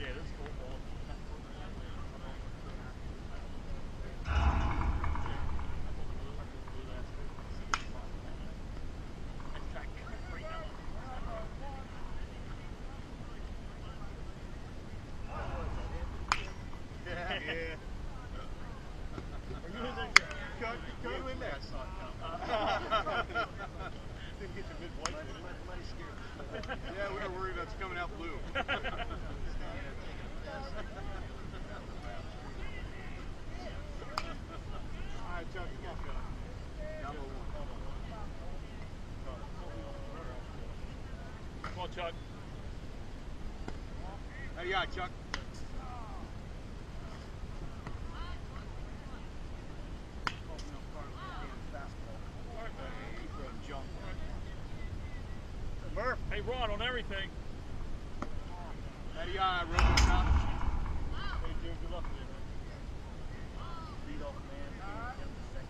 yeah, this is cool ball. yeah. Yeah. Are you in there? Go, go in there. Didn't get your good voice with it. Yeah, we were worried about you coming out blue. All right, Chuck, you got to go. Number one. Chuck. Hey, yeah, Chuck. Murph. Hey, Ron, on everything. Hey, yeah, Robocop. Hey, Jared, good luck with it, man. Lead off man. Give him a second.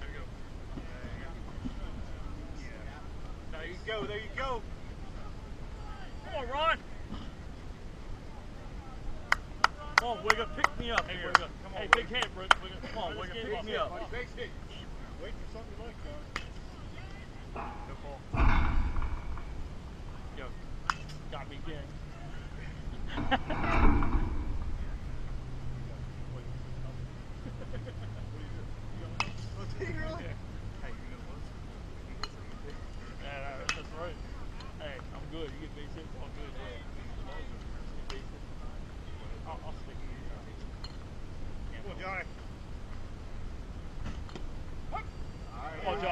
There you go. There you go. There you go. Come on, Ron. Come on, Wigger, pick me up. Hey, Here. Wigger. Come on, hey, Wigger. big head, Wigger. Come on, Let's pick me up. up. Buddy, base hit. Wait for something like, John. Good ball. Yo, got me again. Oh, did he really? Yeah. Yeah, that- that's right. Hey, I'm good. You get base hits, all good. Yeah. Get base hits. I'll, I'll stick with you. Come on, Johnny. Come on, John. Good, Not yours. Yeah, go at your base hit. Yep. Oh, heads up, heads up! Come on, Wigger.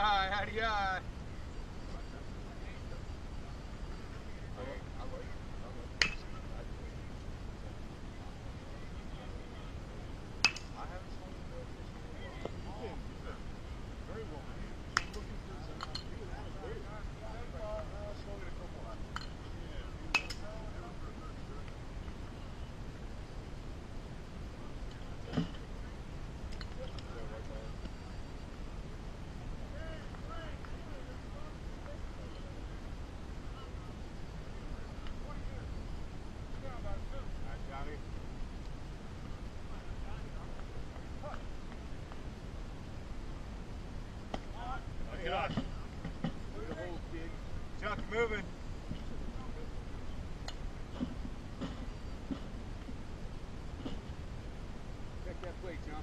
Hi, howdy, hi. Josh. Way to hold, kid. Chuck, moving. Check that plate, John.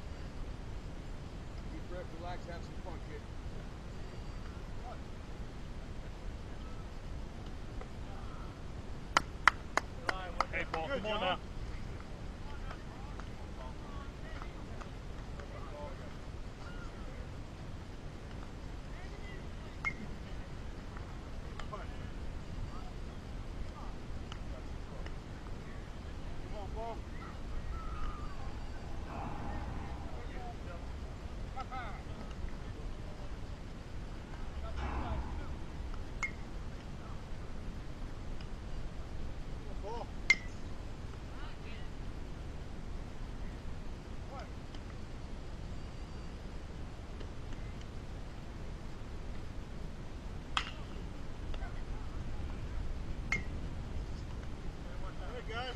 Deep breath, relax, have some fun, kid. Hey, Paul, Good, come on John. now. Come on, Paul. Paul. Hey, guys.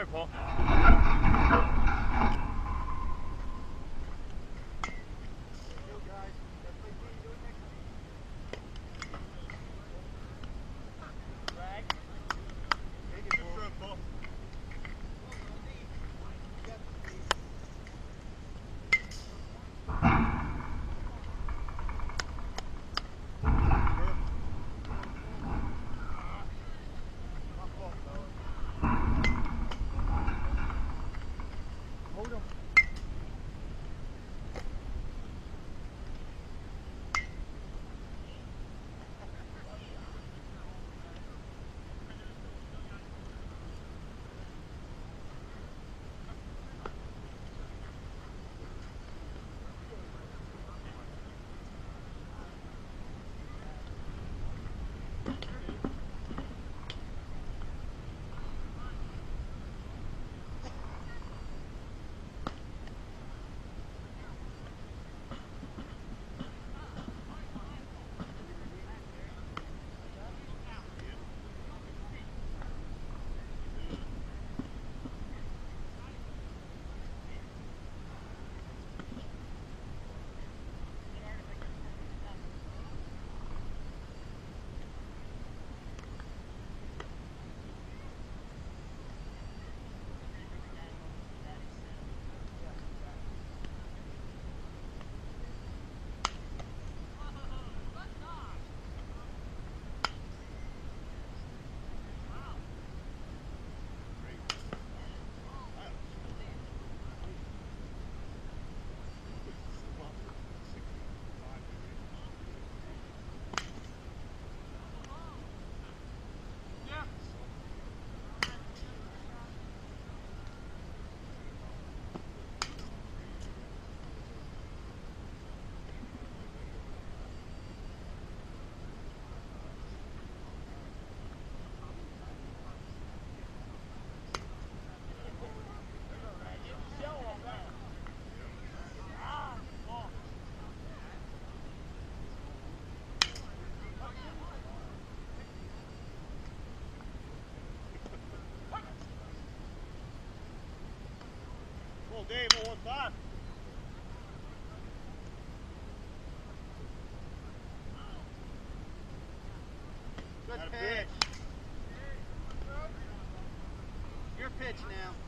Sorry, Paul. Good pitch. Your pitch now.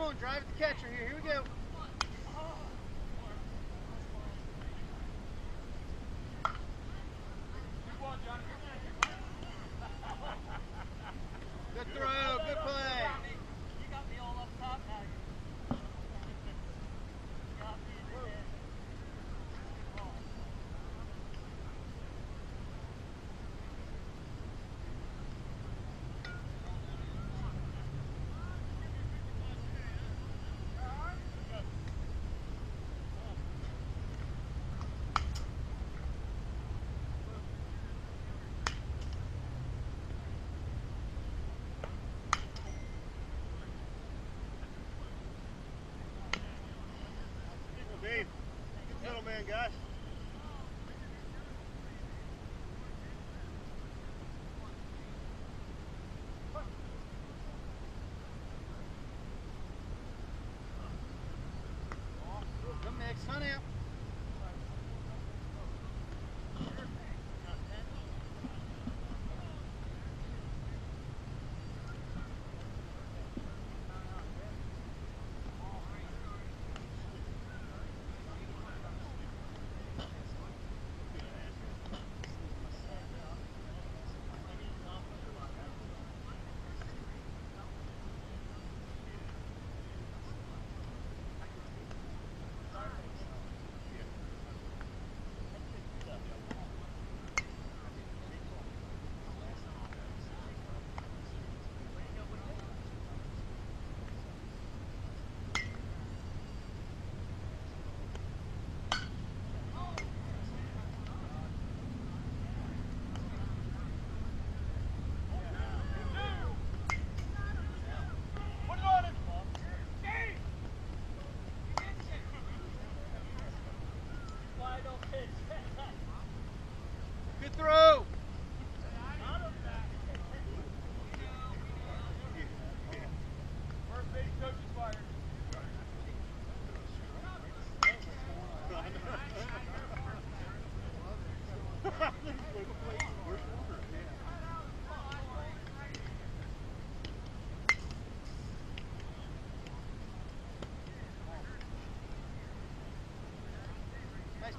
On now, come on, drive the catcher here. man guys.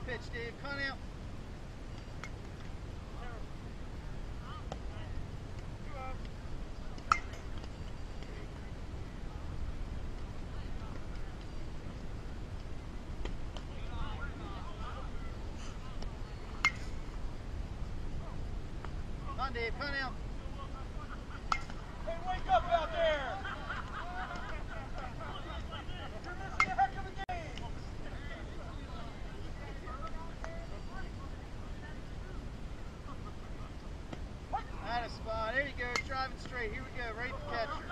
Pitch, Dave. Hunt out. Come Dave. Hunt out. Hey, wake up out there! You're missing a heck of a game! Out of spot. There you go. Driving straight. Here we go. Right to catcher.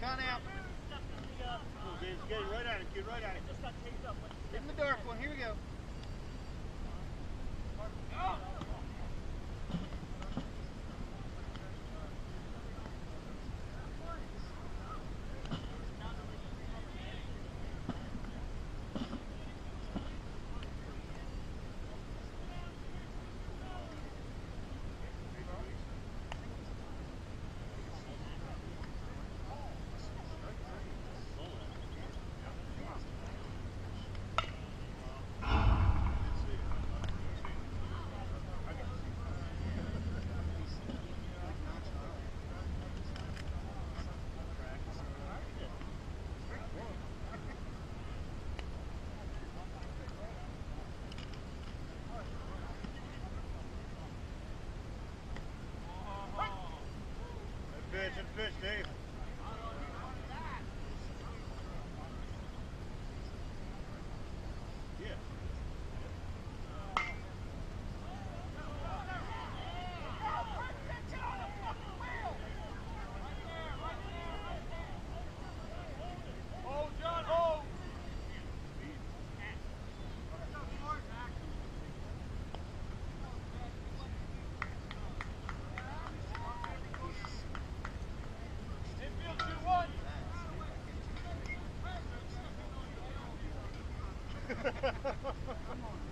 Out of pitch. Hunt out. Cool, Dave. Get it right at it. Get right at it. Just got taped up. Give him the dark one. Here we go. And pitch, Dave. Yeah. Oh, John, oh! Infield 2-1. Well,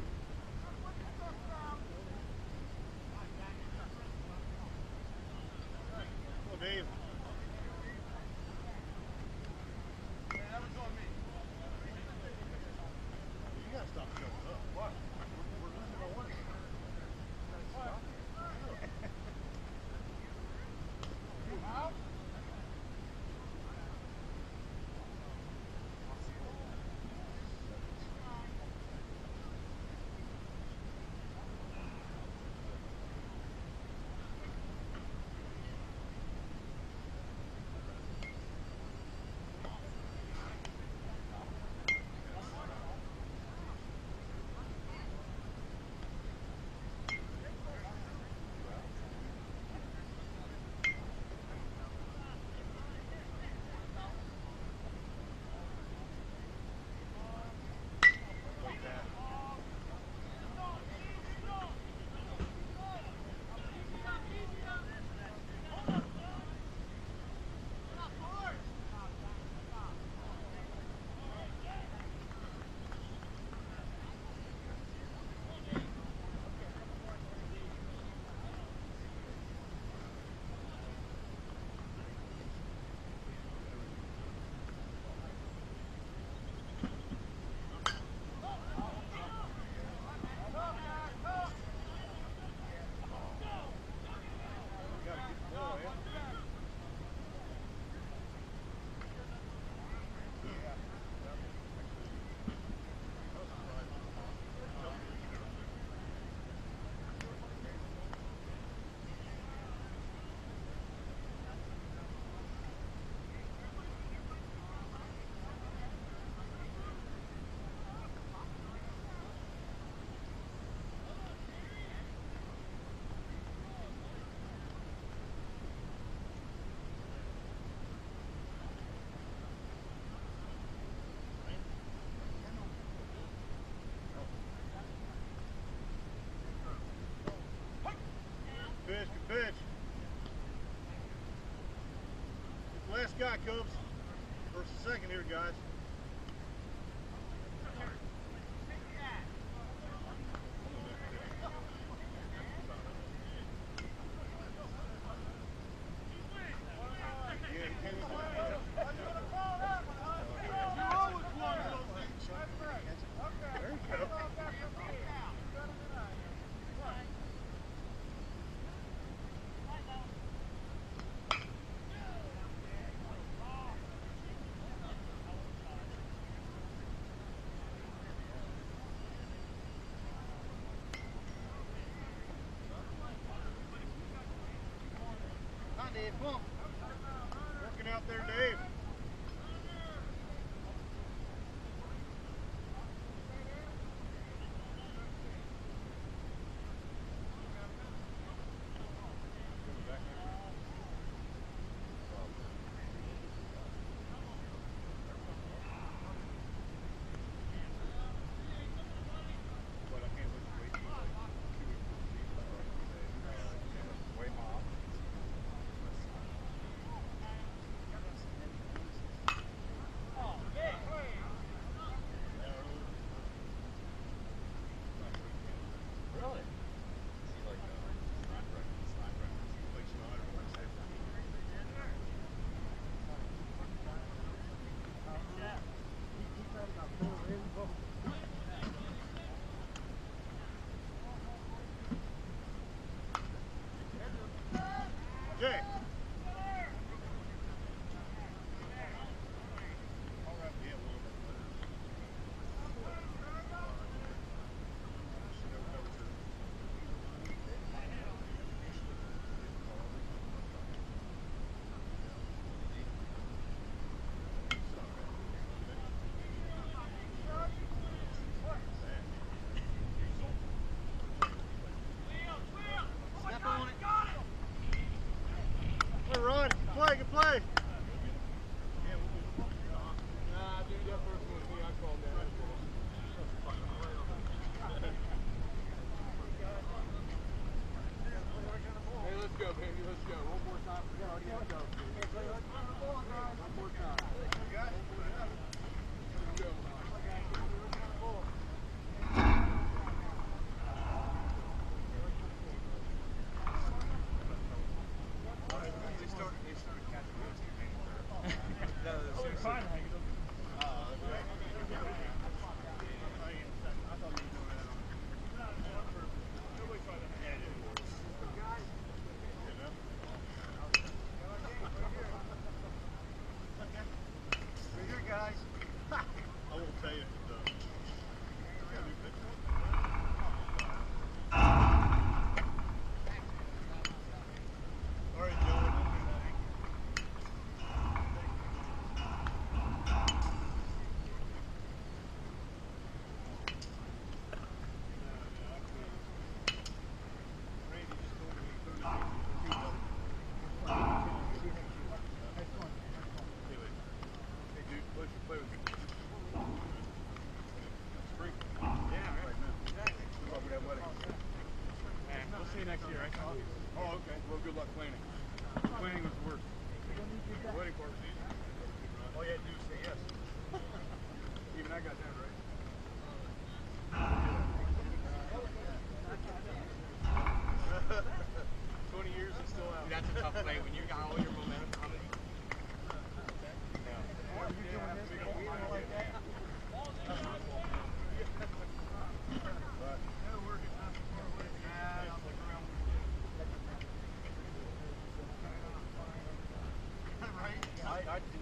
got, Cubs. First and second here, guys. Dave. Working out there, Dave. Oh, okay. Well, good luck planning. Planning was the worst. Waiting for it. Oh, yeah, do say yes. <laughs> Even I got that right.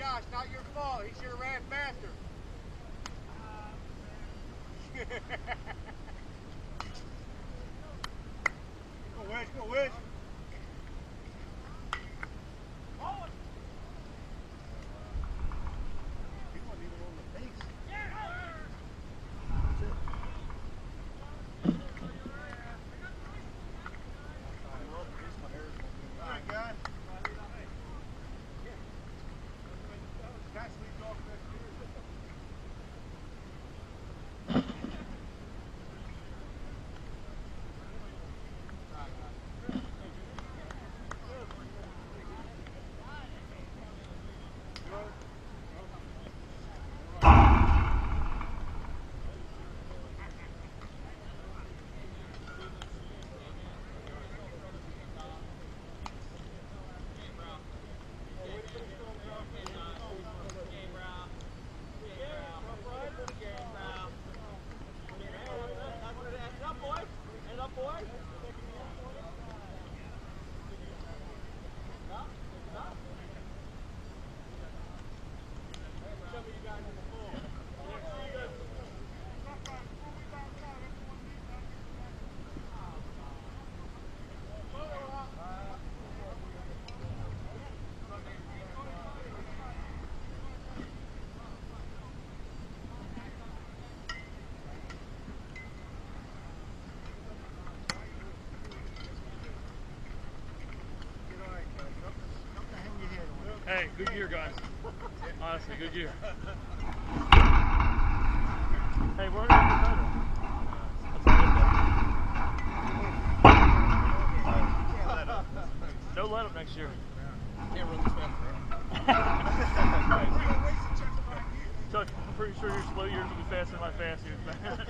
Josh, not your fault. He should have ran faster. <laughs> Go Wedge, go Wedge. Hey, good gear, guys. Honestly, good gear. Hey, we're gonna get better. That's all it Can't let up. does. No let up next year. Can't run this fast, bro. <laughs> Chuck, I'm pretty sure your slow years will be faster than my fast years. <laughs>